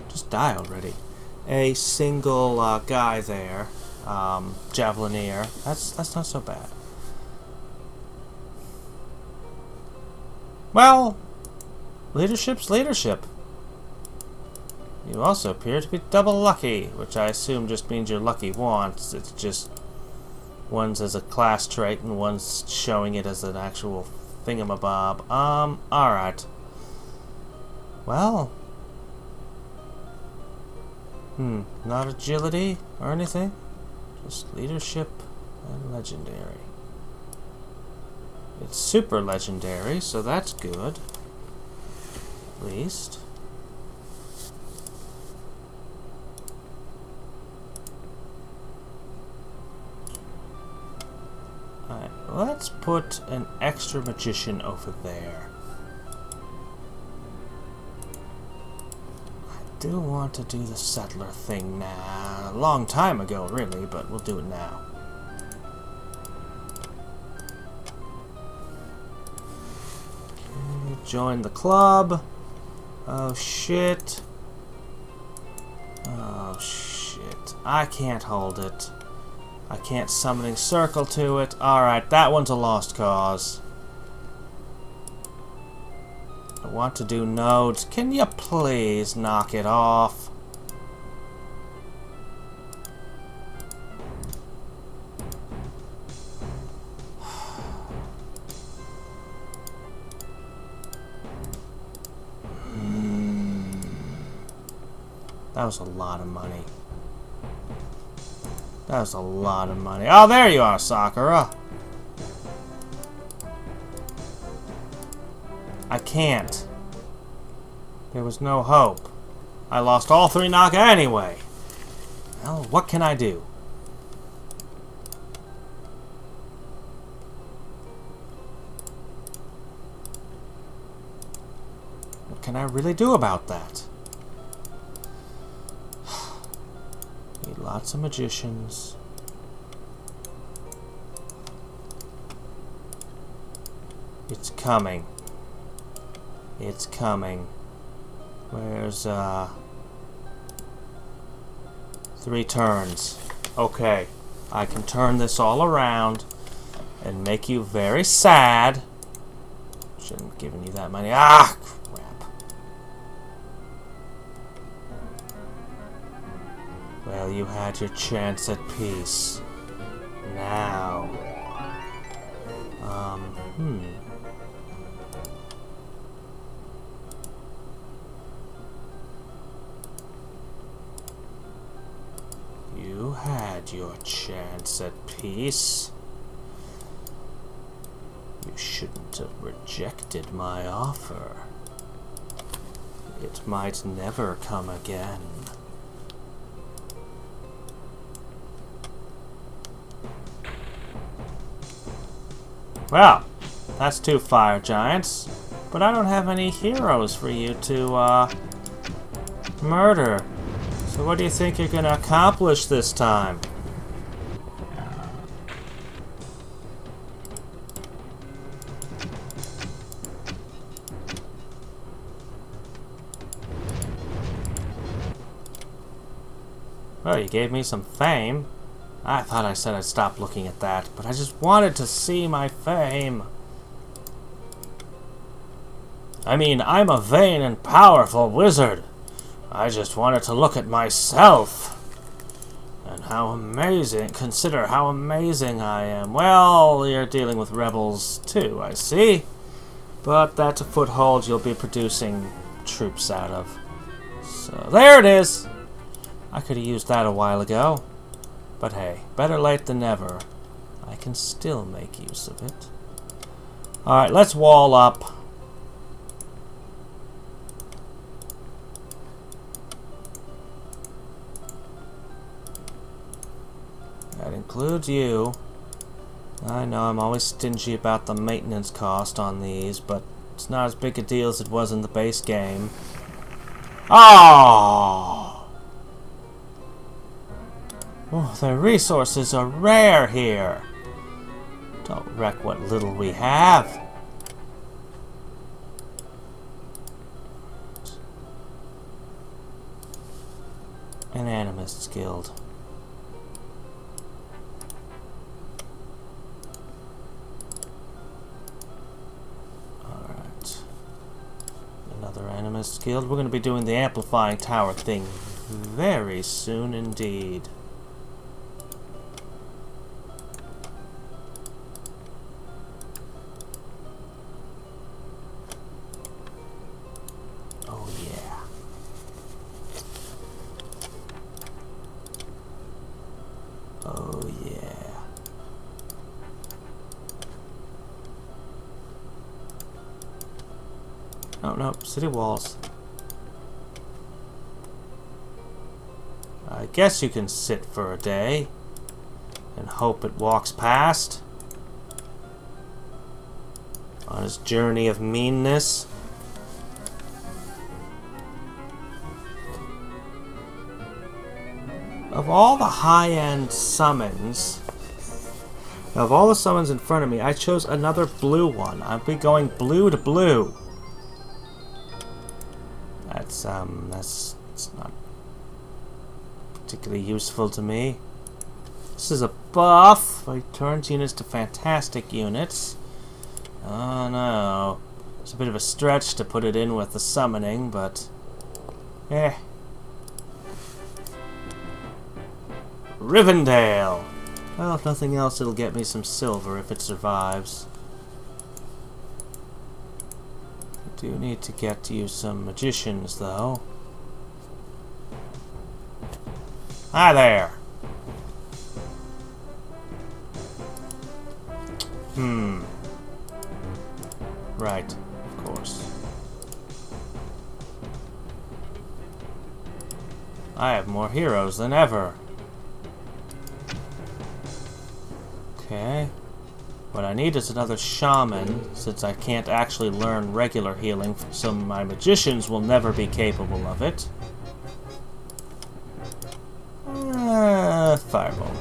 Just die already. A single uh, guy there. Um, Javelineer. That's, that's not so bad. Well, leadership's leadership. You also appear to be double lucky, which I assume just means you're lucky once. It's just one's as a class trait and one's showing it as an actual thingamabob. Um, alright. Well. Hmm, not agility or anything. Just leadership and legendary. It's super legendary, so that's good. At least. Let's put an extra magician over there. I do want to do the settler thing now. A long time ago, really, but we'll do it now. Join the club. Oh, shit. Oh, shit. I can't hold it. I can't summoning circle to it. Alright, that one's a lost cause. I want to do nodes. Can you please knock it off? That was a lot of money. That was a lot of money. Oh, there you are, Sakura. I can't. There was no hope. I lost all three Naga anyway. Well, what can I do? What can I really do about that? Lots of magicians. It's coming. It's coming. Where's, uh... Three turns. Okay. I can turn this all around and make you very sad. Shouldn't have given you that money. Ah, Well, you had your chance at peace. Now. Um, hmm. You had your chance at peace. You shouldn't have rejected my offer. It might never come again. Well, that's two fire giants. But I don't have any heroes for you to, uh, murder. So what do you think you're gonna accomplish this time? Well, you gave me some fame. I thought I said I'd stop looking at that, but I just wanted to see my fame. I mean, I'm a vain and powerful wizard. I just wanted to look at myself. And how amazing, consider how amazing I am. Well, you're dealing with rebels too, I see. But that's a foothold you'll be producing troops out of. So, there it is! I could have used that a while ago. But hey, better late than never. I can still make use of it. Alright, let's wall up. That includes you. I know I'm always stingy about the maintenance cost on these, but it's not as big a deal as it was in the base game. Oh! Oh, the resources are rare here. Don't wreck what little we have. An Animist's Guild. Alright. Another Animist's Guild. We're going to be doing the amplifying tower thing very soon indeed. Oh yeah. Oh no, city walls. I guess you can sit for a day and hope it walks past. on his journey of meanness. Of all the high-end summons, of all the summons in front of me, I chose another blue one. I'll be going blue to blue. That's, um, that's, that's not particularly useful to me. This is a buff. It turns units to fantastic units. Oh no. It's a bit of a stretch to put it in with the summoning, but... Eh. Rivendell! Well, if nothing else, it'll get me some silver if it survives. I do need to get to use some magicians, though. Hi there! Hmm. Right, of course. I have more heroes than ever. Okay. What I need is another shaman, since I can't actually learn regular healing, so my magicians will never be capable of it. Uh, fireball.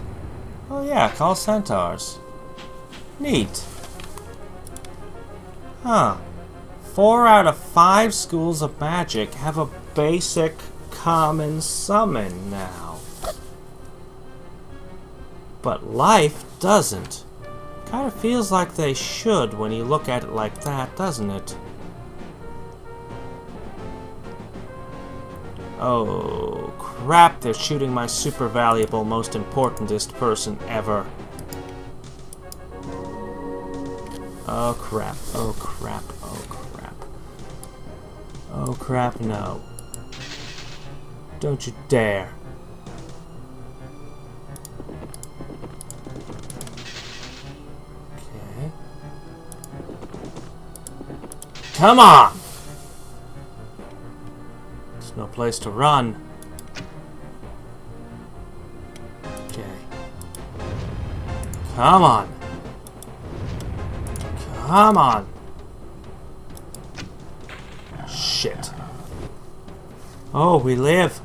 Oh yeah, call centaurs. Neat. Huh. Four out of five schools of magic have a basic common summon now. But life doesn't. Kind of feels like they should when you look at it like that, doesn't it? Oh, crap, they're shooting my super valuable, most importantest person ever. Oh crap, oh crap, oh crap. Oh crap, no. Don't you dare. Come on! There's no place to run. Okay. Come on. Come on. Shit. Oh, we live.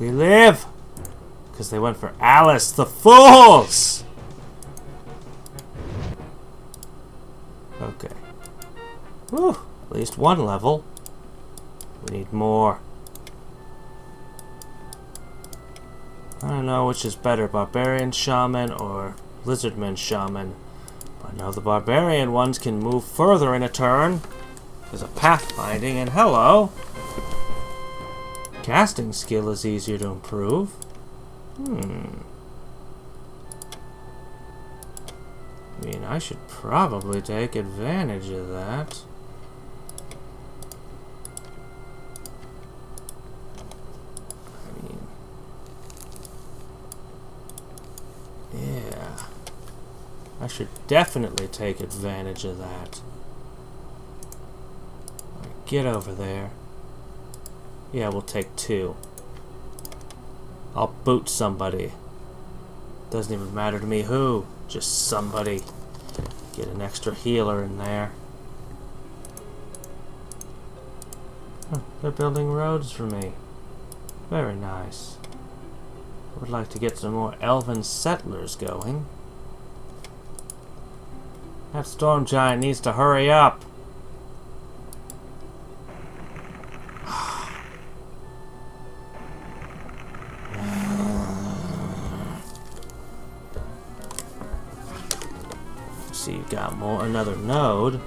We live. Because they went for Alice. The fools! Okay. Whew. At least one level. We need more. I don't know which is better, Barbarian Shaman or Lizardman Shaman. But now the barbarian ones can move further in a turn. There's a pathfinding, and hello! Casting skill is easier to improve. Hmm. I mean, I should probably take advantage of that. Yeah... I should definitely take advantage of that. Get over there. Yeah, we'll take two. I'll boot somebody. Doesn't even matter to me who. Just somebody. Get an extra healer in there. Huh, they're building roads for me. Very nice. Would like to get some more elven settlers going. That storm giant needs to hurry up. (sighs) See, you've got more another node.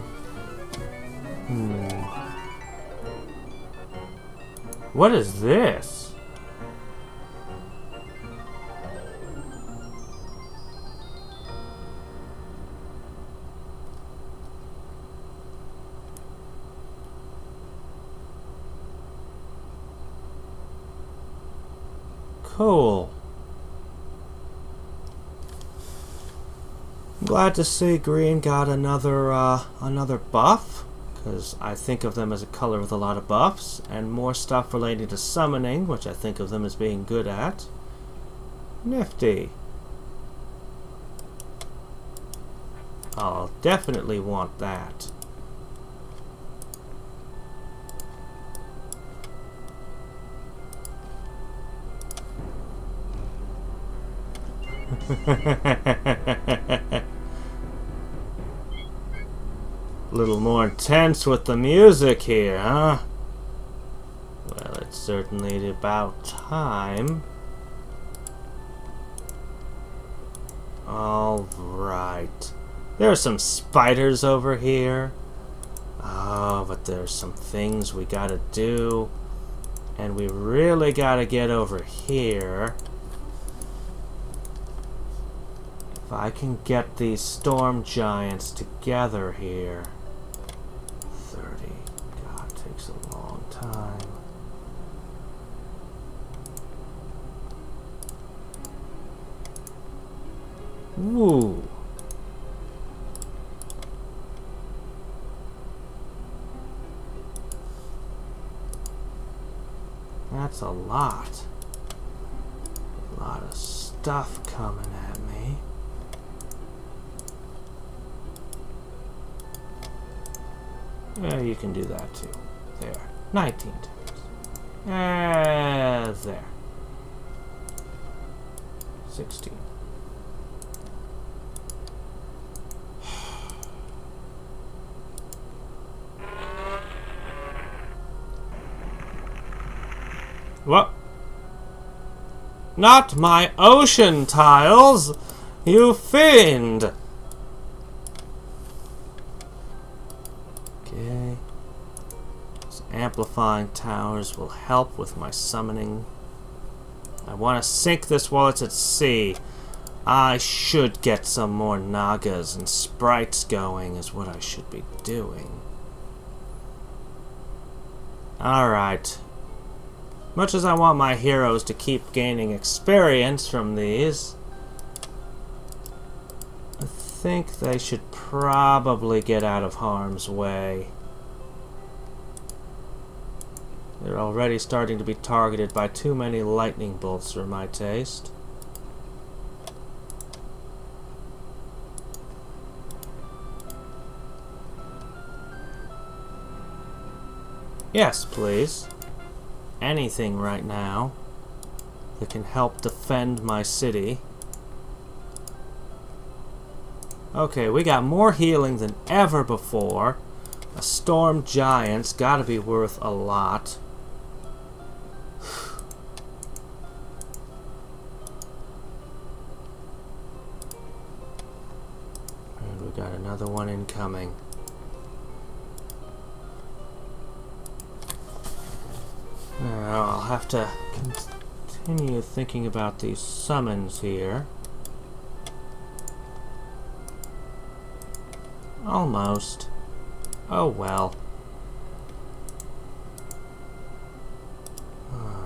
Hmm. What is this? Cool. I'm glad to see green got another uh, another buff because I think of them as a color with a lot of buffs and more stuff relating to summoning which I think of them as being good at. Nifty. I'll definitely want that (laughs) little more intense with the music here, huh? Well, it's certainly about time. Alright. There are some spiders over here. Oh, but there's some things we gotta do. And we really gotta get over here. If I can get these storm giants together here. 30. God, takes a long time. Woo. That's a lot. A lot of stuff coming at me. Yeah, you can do that too. There. 19 times. Uh, there. 16. What? Not my ocean tiles, you fiend! Okay. These amplifying towers will help with my summoning. I want to sink this while it's at sea. I should get some more Nagas and sprites going is what I should be doing. Alright. Much as I want my heroes to keep gaining experience from these, I think they should probably get out of harm's way. They're already starting to be targeted by too many lightning bolts for my taste. Yes, please anything right now that can help defend my city. Okay, we got more healing than ever before. A storm giant's gotta be worth a lot. Another one incoming. Now I'll have to continue thinking about these summons here. Almost. Oh well. see,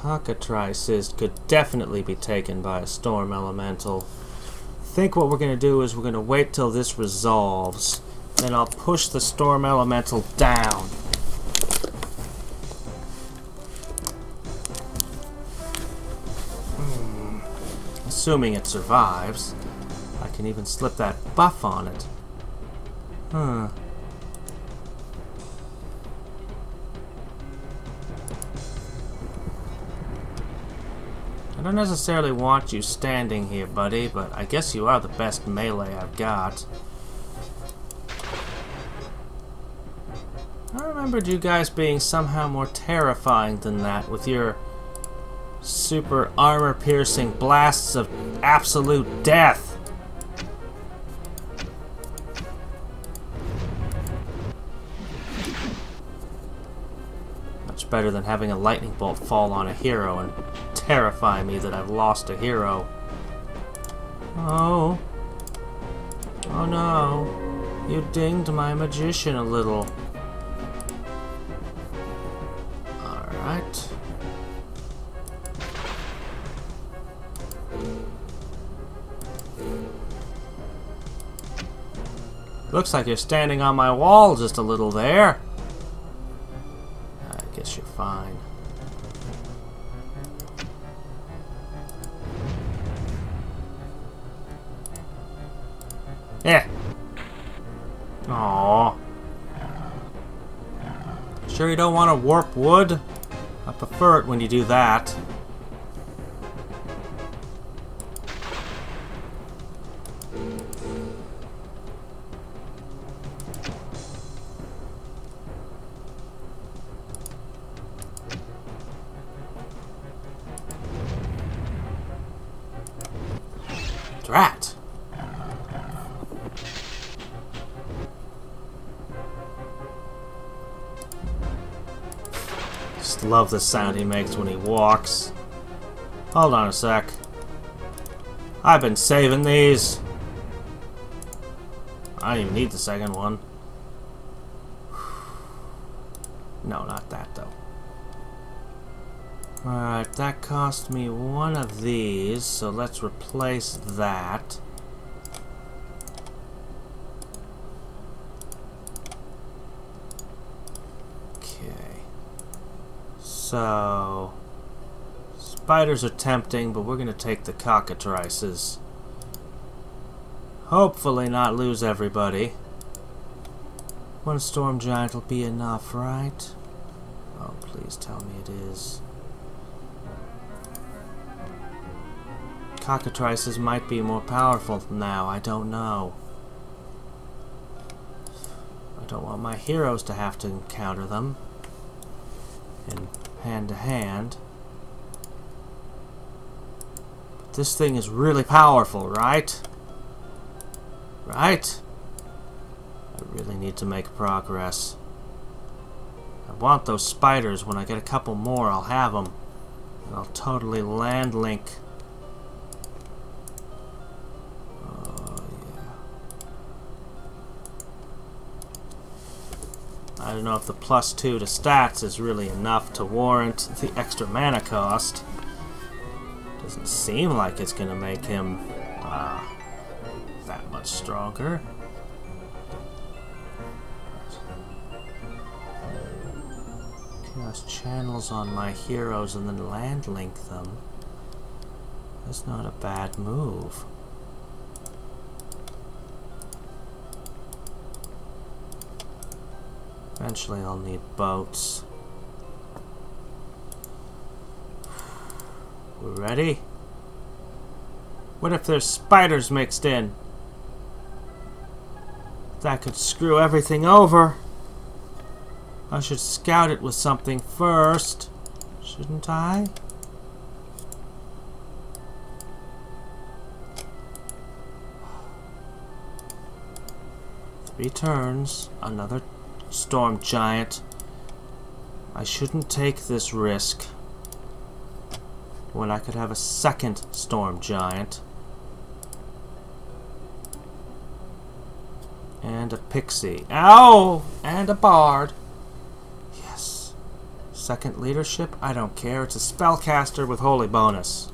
Cockatrices could definitely be taken by a storm elemental I think what we're going to do is we're going to wait till this resolves. Then I'll push the storm elemental down. Hmm. Assuming it survives. I can even slip that buff on it. Huh. I don't necessarily want you standing here, buddy, but I guess you are the best melee I've got. I remembered you guys being somehow more terrifying than that with your super armor-piercing blasts of absolute death. Much better than having a lightning bolt fall on a hero and terrify me that I've lost a hero. Oh. Oh no. You dinged my magician a little. Alright. Looks like you're standing on my wall just a little there. I guess you're fine. Sure you don't want to warp wood? I prefer it when you do that. Love the sound he makes when he walks. Hold on a sec. I've been saving these. I don't even need the second one. No, not that though. Alright, that cost me one of these, so let's replace that. Okay. So... Spiders are tempting, but we're going to take the cockatrices. Hopefully not lose everybody. One storm giant will be enough, right? Oh, please tell me it is. Cockatrices might be more powerful now, I don't know. I don't want my heroes to have to encounter them in hand to hand. But this thing is really powerful, right? Right? I really need to make progress. I want those spiders. When I get a couple more, I'll have them. And I'll totally land link don't know if the plus two to stats is really enough to warrant the extra mana cost. Doesn't seem like it's going to make him uh, that much stronger. Cast channels on my heroes and then land link them. That's not a bad move. Eventually I'll need boats. We're ready? What if there's spiders mixed in? That could screw everything over. I should scout it with something first, shouldn't I? Three turns, another Storm Giant. I shouldn't take this risk when I could have a second Storm Giant. And a Pixie. Ow! And a Bard. Yes. Second leadership? I don't care. It's a spellcaster with holy bonus.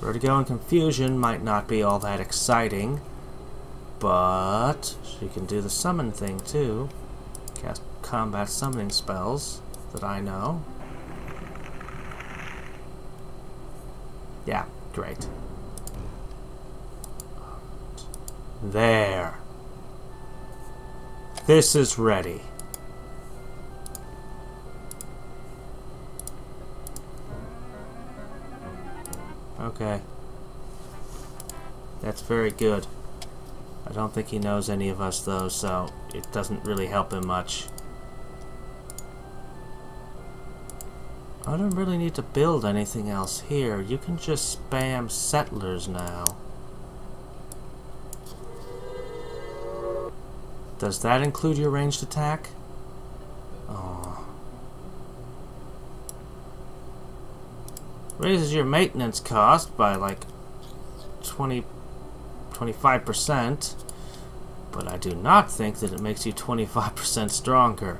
Vertigo and Confusion might not be all that exciting. But she can do the summon thing too. Cast combat summoning spells that I know. Yeah, great. There. This is ready. Okay. That's very good. I don't think he knows any of us though, so it doesn't really help him much. I don't really need to build anything else here. You can just spam settlers now. Does that include your ranged attack? Oh. Raises your maintenance cost by like 20 25%, but I do not think that it makes you 25% stronger.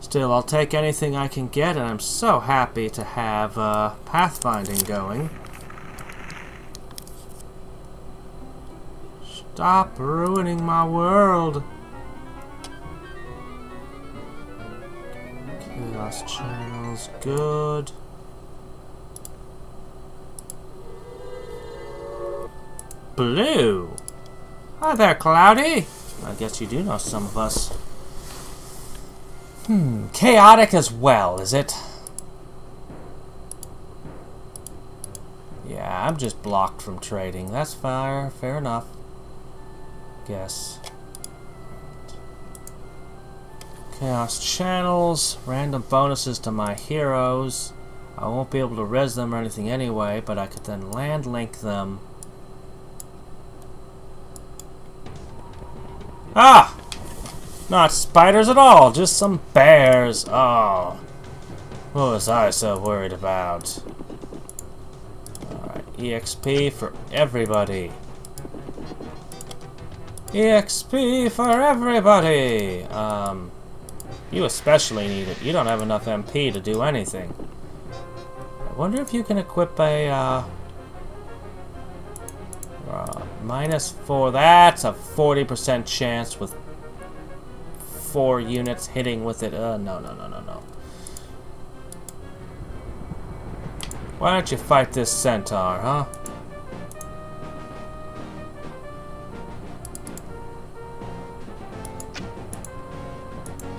Still, I'll take anything I can get, and I'm so happy to have uh, pathfinding going. Stop ruining my world! Chaos channels, good. Blue. Hi there, Cloudy. I guess you do know some of us. Hmm, chaotic as well, is it? Yeah, I'm just blocked from trading. That's fair, fair enough. Guess. Chaos channels, random bonuses to my heroes. I won't be able to res them or anything anyway, but I could then land link them. Ah! Not spiders at all, just some bears. Oh. What was I so worried about? Alright, EXP for everybody. EXP for everybody! Um, you especially need it. You don't have enough MP to do anything. I wonder if you can equip a, uh, uh, minus four. That's a 40% chance with four units hitting with it. Uh, no, no, no, no, no. Why don't you fight this centaur, huh?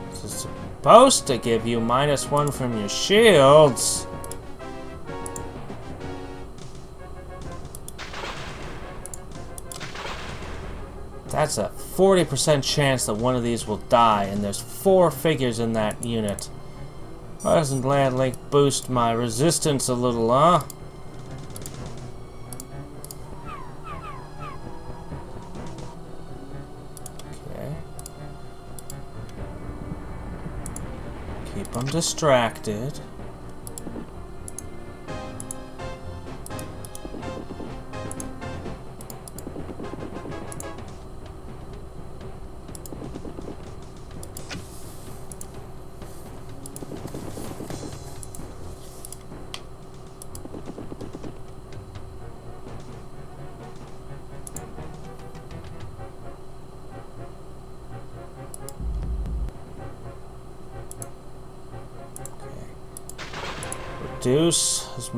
This is supposed to give you minus one from your shields. That's a 40% chance that one of these will die, and there's four figures in that unit. Why doesn't Land Link boost my resistance a little, huh? Okay. Keep them distracted.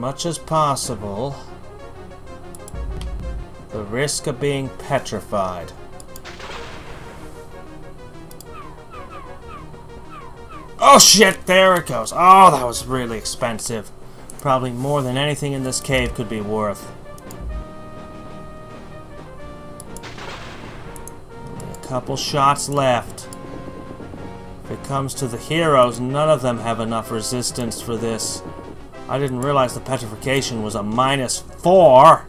Much as possible the risk of being petrified. Oh shit, there it goes. Oh, that was really expensive. Probably more than anything in this cave could be worth. A couple shots left. If it comes to the heroes, none of them have enough resistance for this. I didn't realize the petrification was a minus four.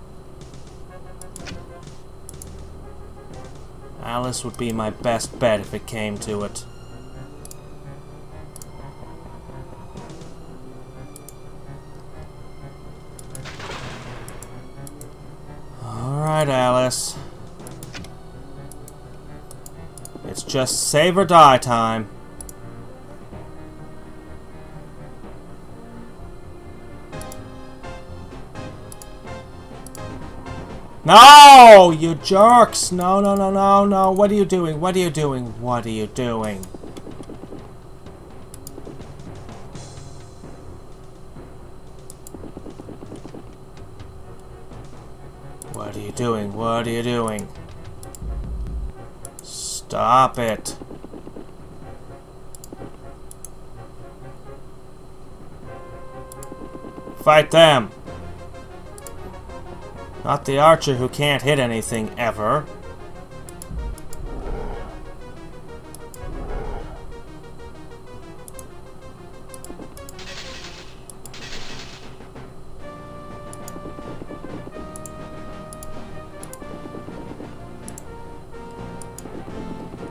Alice would be my best bet if it came to it. Alright, Alice. It's just save or die time. No, you jerks! No, no, no, no, no. What are you doing? What are you doing? What are you doing? What are you doing? What are you doing? Stop it. Fight them! Not the archer who can't hit anything ever.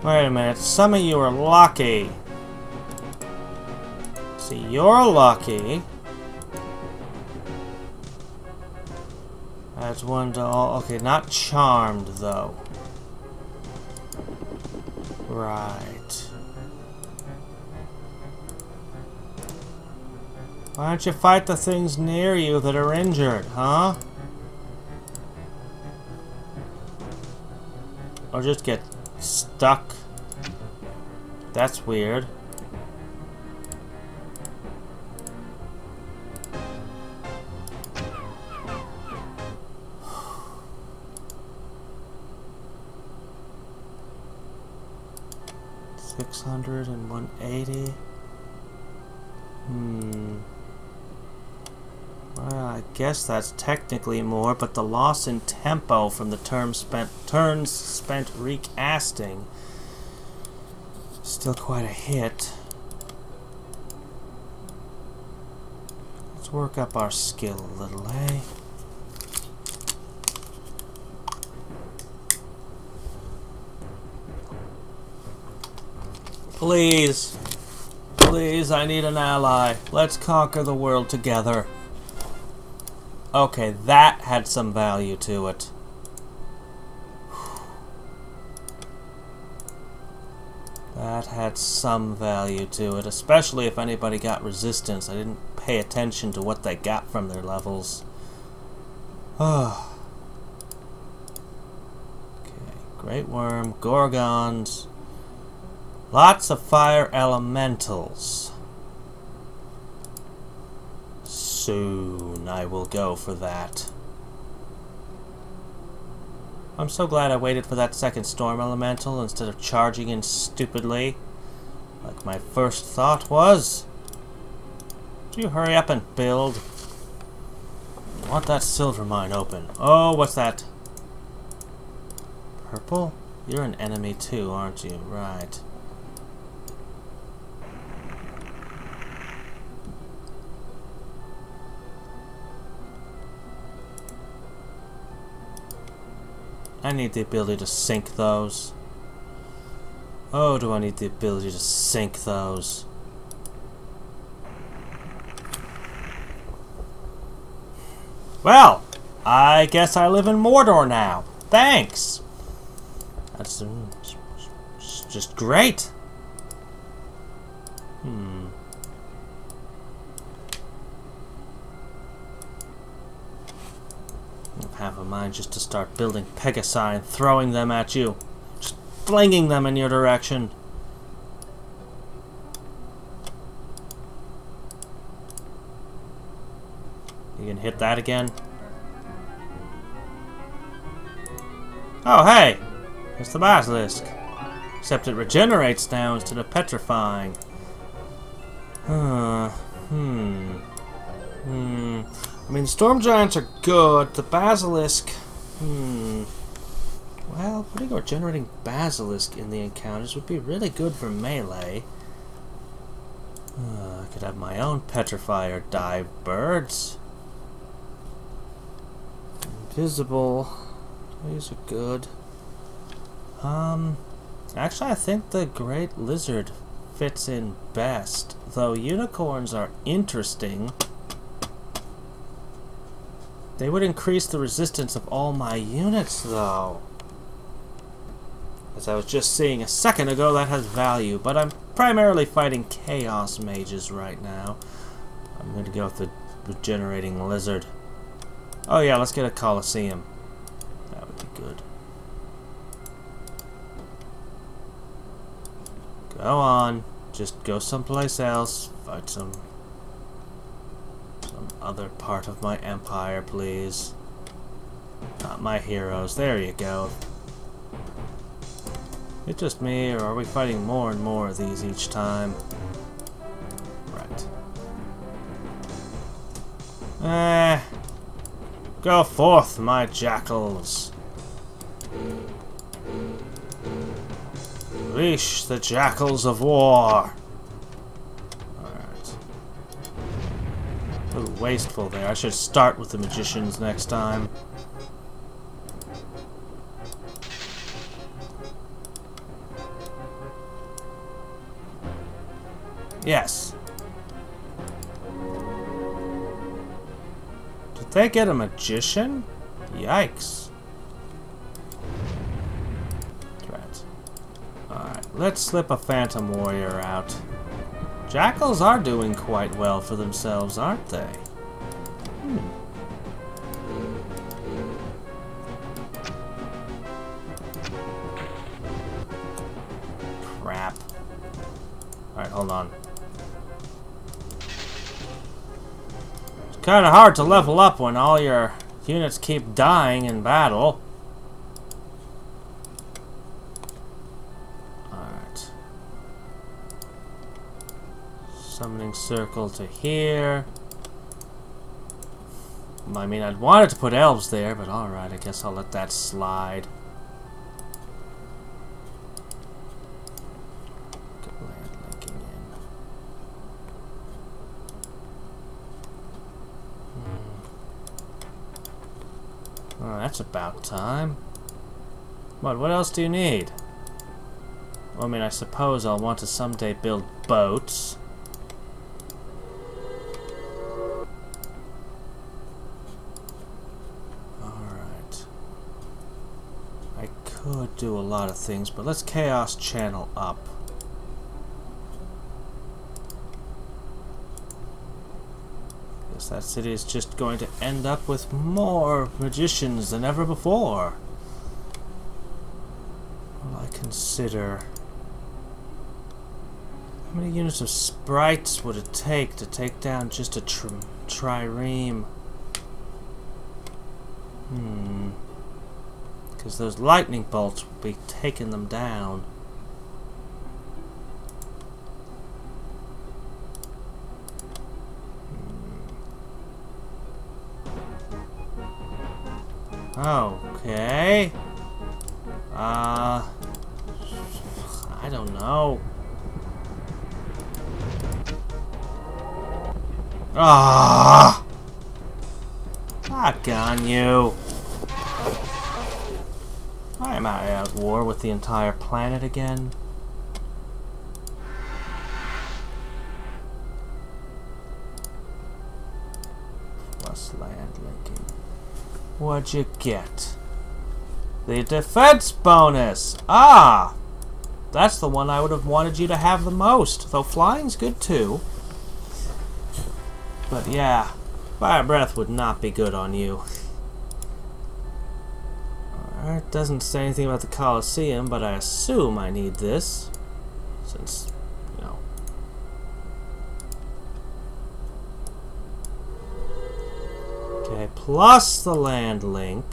Wait a minute, some of you are lucky. See, you're lucky. One to all. Okay, not charmed, though. Right. Why don't you fight the things near you that are injured, huh? Or just get stuck. That's weird. Guess that's technically more, but the loss in tempo from the term spent turns spent recasting still quite a hit. Let's work up our skill a little, eh? Please. Please, I need an ally. Let's conquer the world together. Okay, that had some value to it. That had some value to it, especially if anybody got resistance. I didn't pay attention to what they got from their levels. (sighs) okay, Great Wyrm, Gorgons, lots of fire elementals. Soon I will go for that. I'm so glad I waited for that second storm elemental instead of charging in stupidly. Like my first thought was. Do you hurry up and build? I want that silver mine open. Oh, what's that? Purple? You're an enemy too, aren't you? Right. I need the ability to sink those. Oh, do I need the ability to sink those? Well, I guess I live in Mordor now. Thanks. That's just great. Hmm. Have a mind just to start building Pegasi and throwing them at you. Just flinging them in your direction. You can hit that again. Oh, hey! It's the Basilisk. Except it regenerates now instead of petrifying. Huh. Hmm. Hmm. I mean, Storm Giants are good. The Basilisk... Hmm... Well, putting or generating Basilisk in the encounters would be really good for melee. Uh, I could have my own Petrifier dive birds. Invisible. These are good. Um, actually, I think the Great Lizard fits in best. Though unicorns are interesting. They would increase the resistance of all my units, though. As I was just seeing a second ago, that has value, but I'm primarily fighting Chaos Mages right now. I'm going to go with the Regenerating Lizard. Oh yeah, let's get a Colosseum. That would be good. Go on. Just go someplace else. Fight some other part of my empire, please. Not my heroes. There you go. It's just me, or are we fighting more and more of these each time? Right. Eh. Go forth, my jackals. Leash the jackals of war. Wasteful there. I should start with the magicians next time. Yes. Did they get a magician? Yikes. Threat. Alright, let's slip a Phantom Warrior out. Jackals are doing quite well for themselves, aren't they? Hmm. Crap. Alright, hold on. It's kind of hard to level up when all your units keep dying in battle. Alright. Summoning circle to here. I mean, I'd wanted to put elves there, but alright, I guess I'll let that slide. Oh, that's about time. What, what else do you need? Well, I mean, I suppose I'll want to someday build boats. Do a lot of things, but let's Chaos Channel up. Guess that city is just going to end up with more magicians than ever before. Well, I consider... How many units of sprites would it take to take down just a tr trireme? Hmm. Because those lightning bolts will be taking them down. Okay. Uh... I don't know. Ah! Fuck on you. I am at war with the entire planet again. Plus land linking. What'd you get? The defense bonus! Ah! That's the one I would have wanted you to have the most, though flying's good too. But yeah, fire breath would not be good on you. It doesn't say anything about the Colosseum, but I assume I need this. Since, you know. Okay, plus the land link.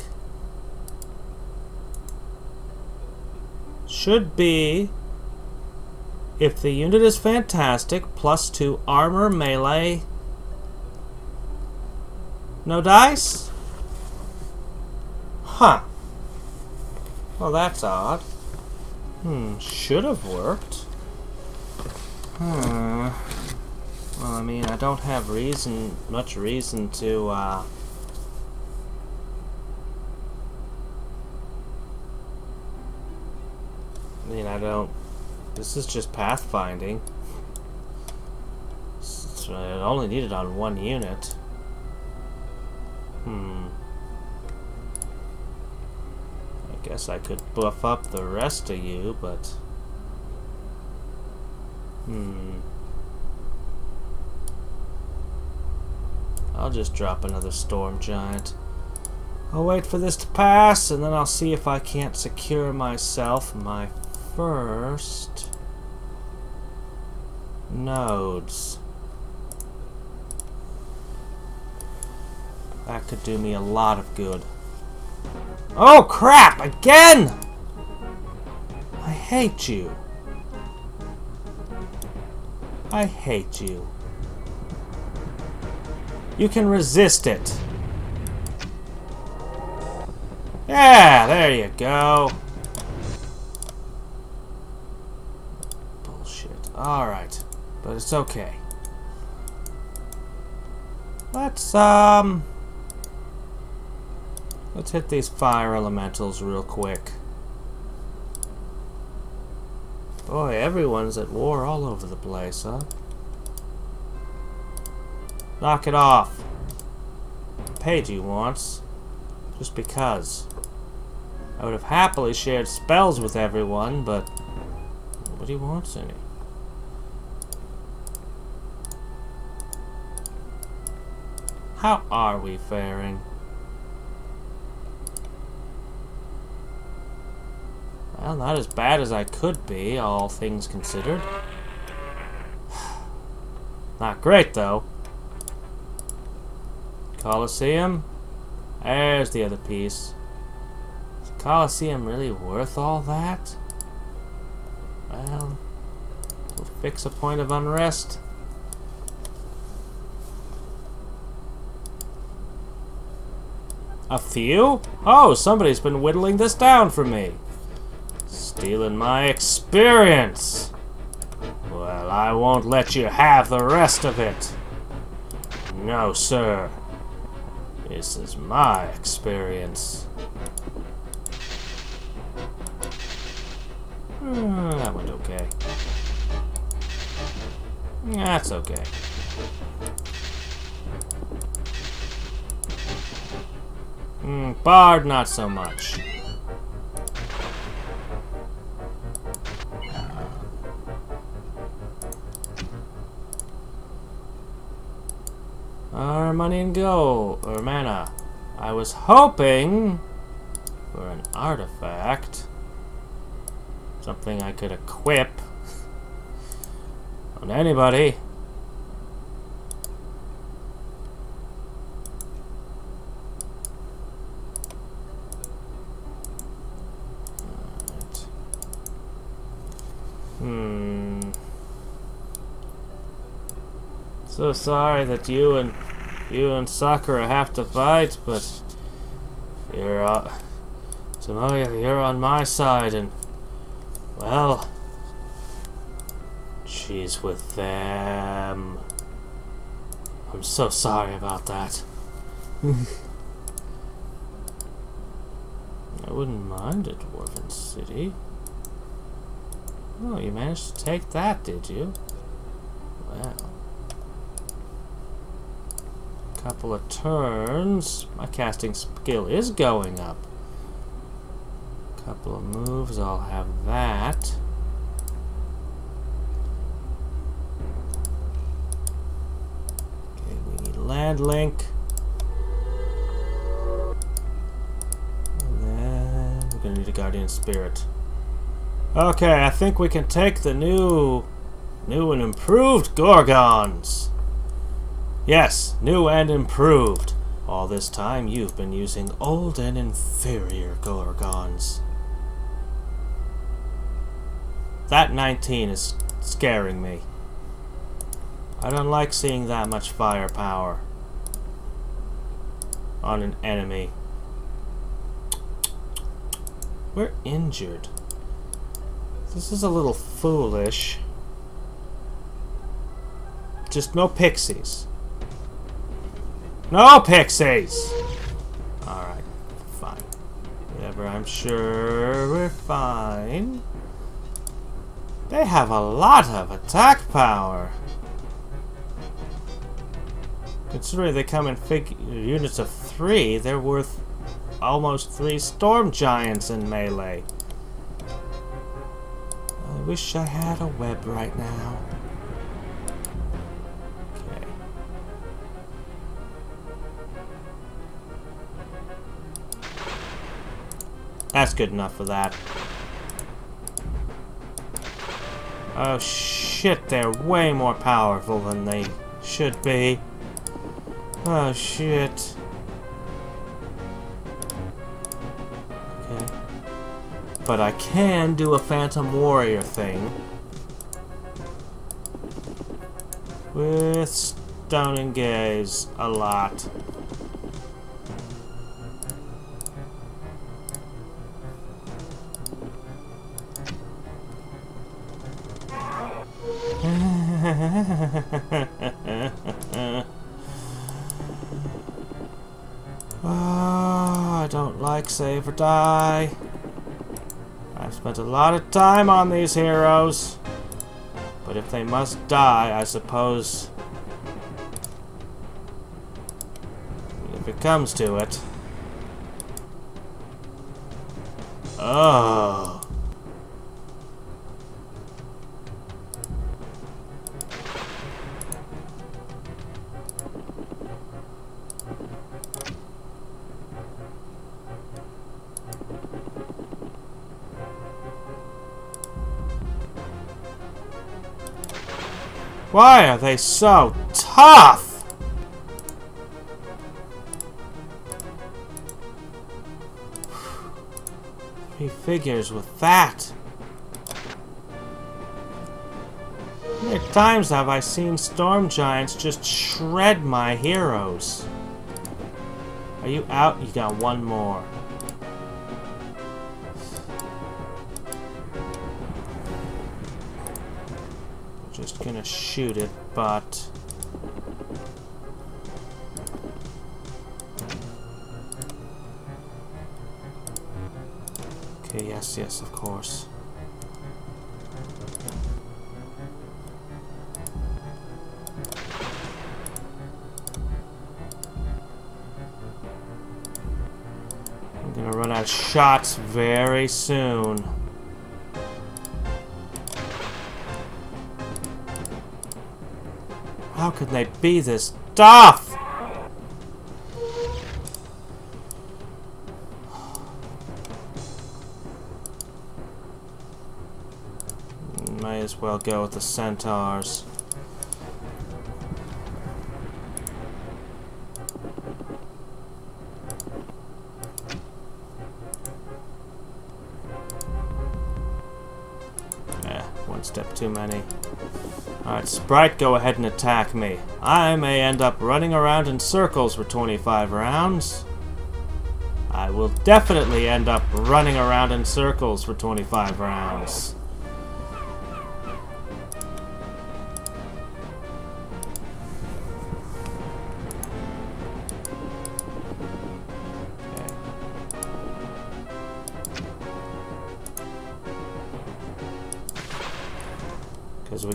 Should be if the unit is fantastic, plus two armor, melee, no dice? Huh. Well, that's odd. Hmm, should have worked. Hmm. Well, I mean, I don't have reason, much reason to, uh... I mean, I don't... This is just pathfinding. So it only it on one unit. Hmm. I guess I could buff up the rest of you, but... Hmm. I'll just drop another Storm Giant. I'll wait for this to pass, and then I'll see if I can't secure myself my first nodes. That could do me a lot of good. Oh crap! Again! I hate you. I hate you. You can resist it. Yeah, there you go. Bullshit. Alright. But it's okay. Let's, um... Let's hit these fire elementals real quick. Boy, everyone's at war all over the place, huh? Knock it off. You once. Just because. I would have happily shared spells with everyone, but nobody wants any. How are we faring? Well, not as bad as I could be, all things considered. (sighs) not great, though. Colosseum. There's the other piece. Is Colosseum really worth all that? Well, we'll fix a point of unrest. A few? Oh, somebody's been whittling this down for me. Stealing my experience. Well, I won't let you have the rest of it. No, sir. This is my experience. Hmm, that went okay. That's okay. Mm, Bard, not so much. Our money and gold, or mana. I was hoping for an artifact. Something I could equip on anybody. Hmm. So sorry that you and you and Sakura have to fight, but you're uh, Tomoya, you're on my side, and well, she's with them. I'm so sorry about that. (laughs) I wouldn't mind a dwarven city. Oh, you managed to take that, did you? Well. Couple of turns. My casting skill is going up. Couple of moves, I'll have that. Okay, we need land link. And then we're gonna need a guardian spirit. Okay, I think we can take the new, new and improved Gorgons. Yes, new and improved. All this time you've been using old and inferior Gorgons. That 19 is scaring me. I don't like seeing that much firepower on an enemy. We're injured. This is a little foolish. Just no pixies. No pixies! Alright, fine. Whatever, I'm sure we're fine. They have a lot of attack power. Considering they come in units of three, they're worth almost three storm giants in melee. I wish I had a web right now. That's good enough for that. Oh shit, they're way more powerful than they should be. Oh shit. Okay. But I can do a Phantom Warrior thing. With Stoning Gaze a lot. Oh, (laughs) I don't like save or die. I've spent a lot of time on these heroes. But if they must die, I suppose... If it comes to it... Oh... Why are they so tough? (sighs) He figures with that. How many times have I seen storm giants just shred my heroes? Are you out? You got one more. Gonna shoot it, but... Okay, yes, yes, of course. I'm gonna run out of shots very soon. How could they be this tough? May as well go with the centaurs. Eh, one step too many. Alright, Sprite, go ahead and attack me. I may end up running around in circles for 25 rounds. I will definitely end up running around in circles for 25 rounds.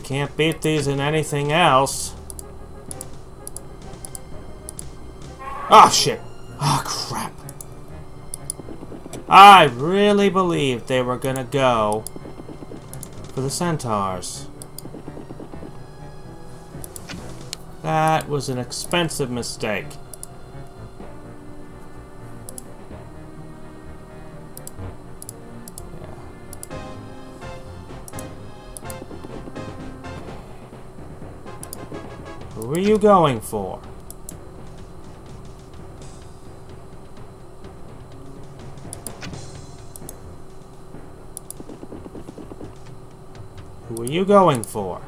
Can't beat these in anything else. Oh, shit. Oh, crap. I really believed they were gonna go for the centaurs. That was an expensive mistake. Are you going for? Who are you going for?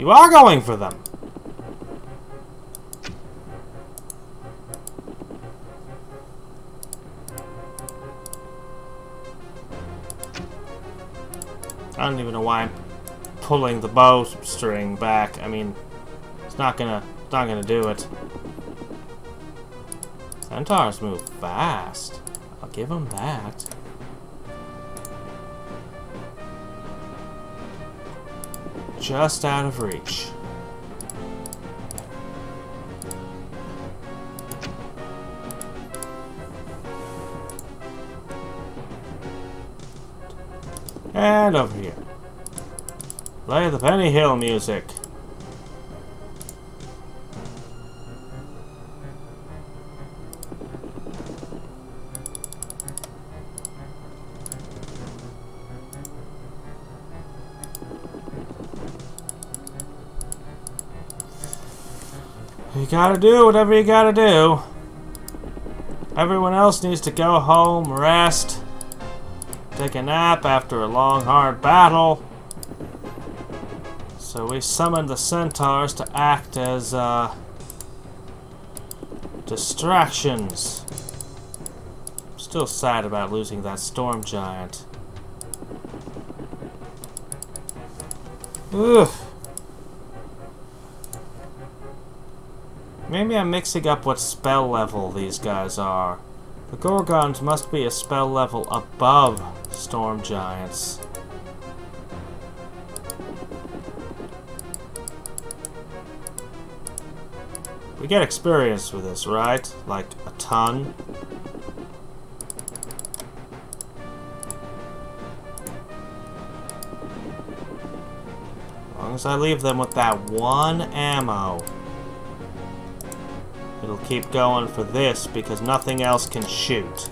You are going for them! I don't even know why I'm pulling the bowstring back. I mean, it's not gonna, it's not gonna do it. Centaurs move fast. I'll give them that. Just out of reach. And over here. Play the Benny Hill music. You gotta do whatever you gotta do. Everyone else needs to go home, rest, take a nap after a long, hard battle. So we summoned the centaurs to act as uh, distractions. Still sad about losing that storm giant. Ugh. Maybe I'm mixing up what spell level these guys are. The Gorgons must be a spell level above Storm Giants. We get experience with this, right? Like, a ton? As long as I leave them with that one ammo. It'll keep going for this because nothing else can shoot.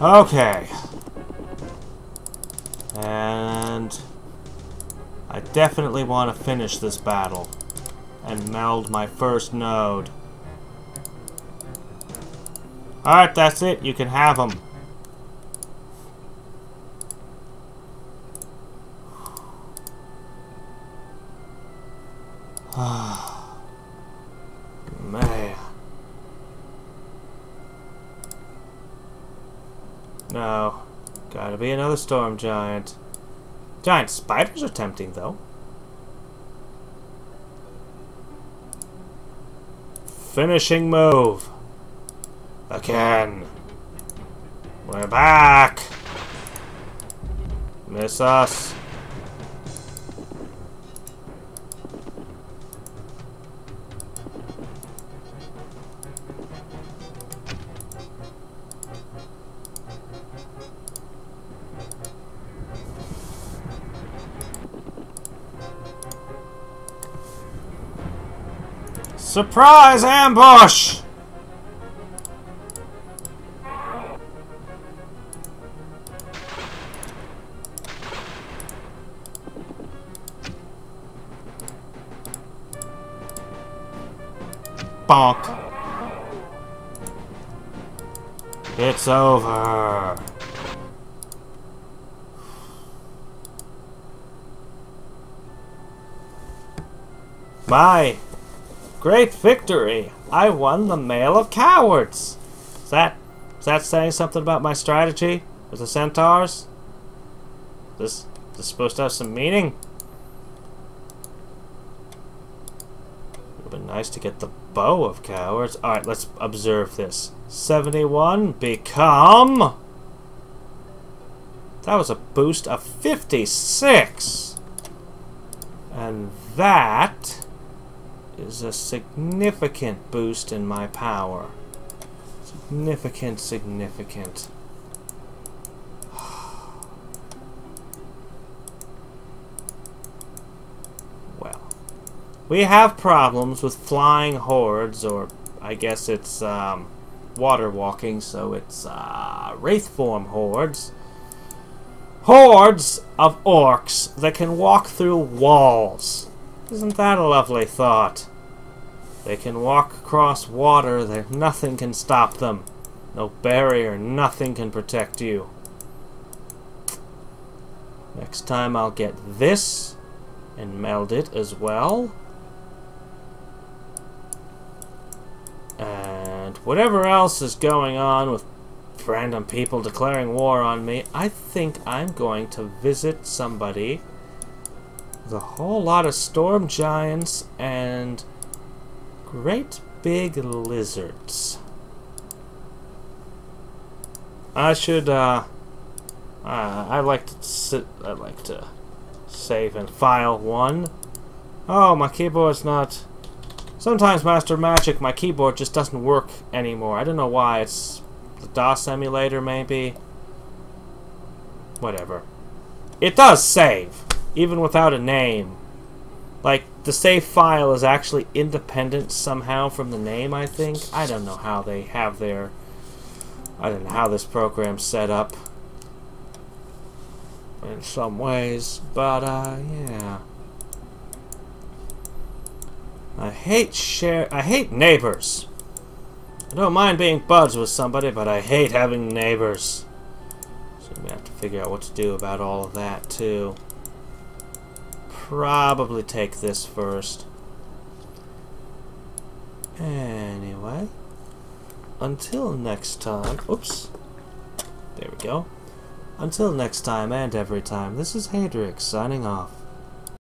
Okay. And I definitely want to finish this battle and meld my first node. Alright, that's it. You can have them. (sighs) Man. No. Gotta be another storm giant. Giant spiders are tempting, though. Finishing move. Again. We're back. Miss us. Surprise ambush! Bonk. It's over. My great victory! I won the Mail of Cowards! Is that, is that saying something about my strategy with the centaurs? This, this is supposed to have some meaning? It Would have been nice to get the Bow of Cowards. Alright, let's observe this. 71 become... That was a boost of 56! And that is a significant boost in my power. Significant, significant. (sighs) well. We have problems with flying hordes, or I guess it's um, water walking, so it's uh, wraith form hordes. Hordes of orcs that can walk through walls. Isn't that a lovely thought? They can walk across water, there nothing can stop them. No barrier, nothing can protect you. Next time I'll get this and meld it as well. And whatever else is going on with random people declaring war on me, I think I'm going to visit somebody a whole lot of storm giants and great big lizards. I should, uh, uh, I like to sit, I like to save and file one. Oh, my keyboard's not, sometimes Master Magic, my keyboard just doesn't work anymore. I don't know why, it's the DOS emulator maybe. Whatever. It does save even without a name. Like, the save file is actually independent somehow from the name, I think. I don't know how they have their... I don't know how this program's set up. In some ways, but, uh, yeah. I hate share... I hate neighbors. I don't mind being buds with somebody, but I hate having neighbors. So we have to figure out what to do about all of that, too probably take this first. Anyway, until next time, oops, there we go. Until next time and every time, this is Hadriex signing off.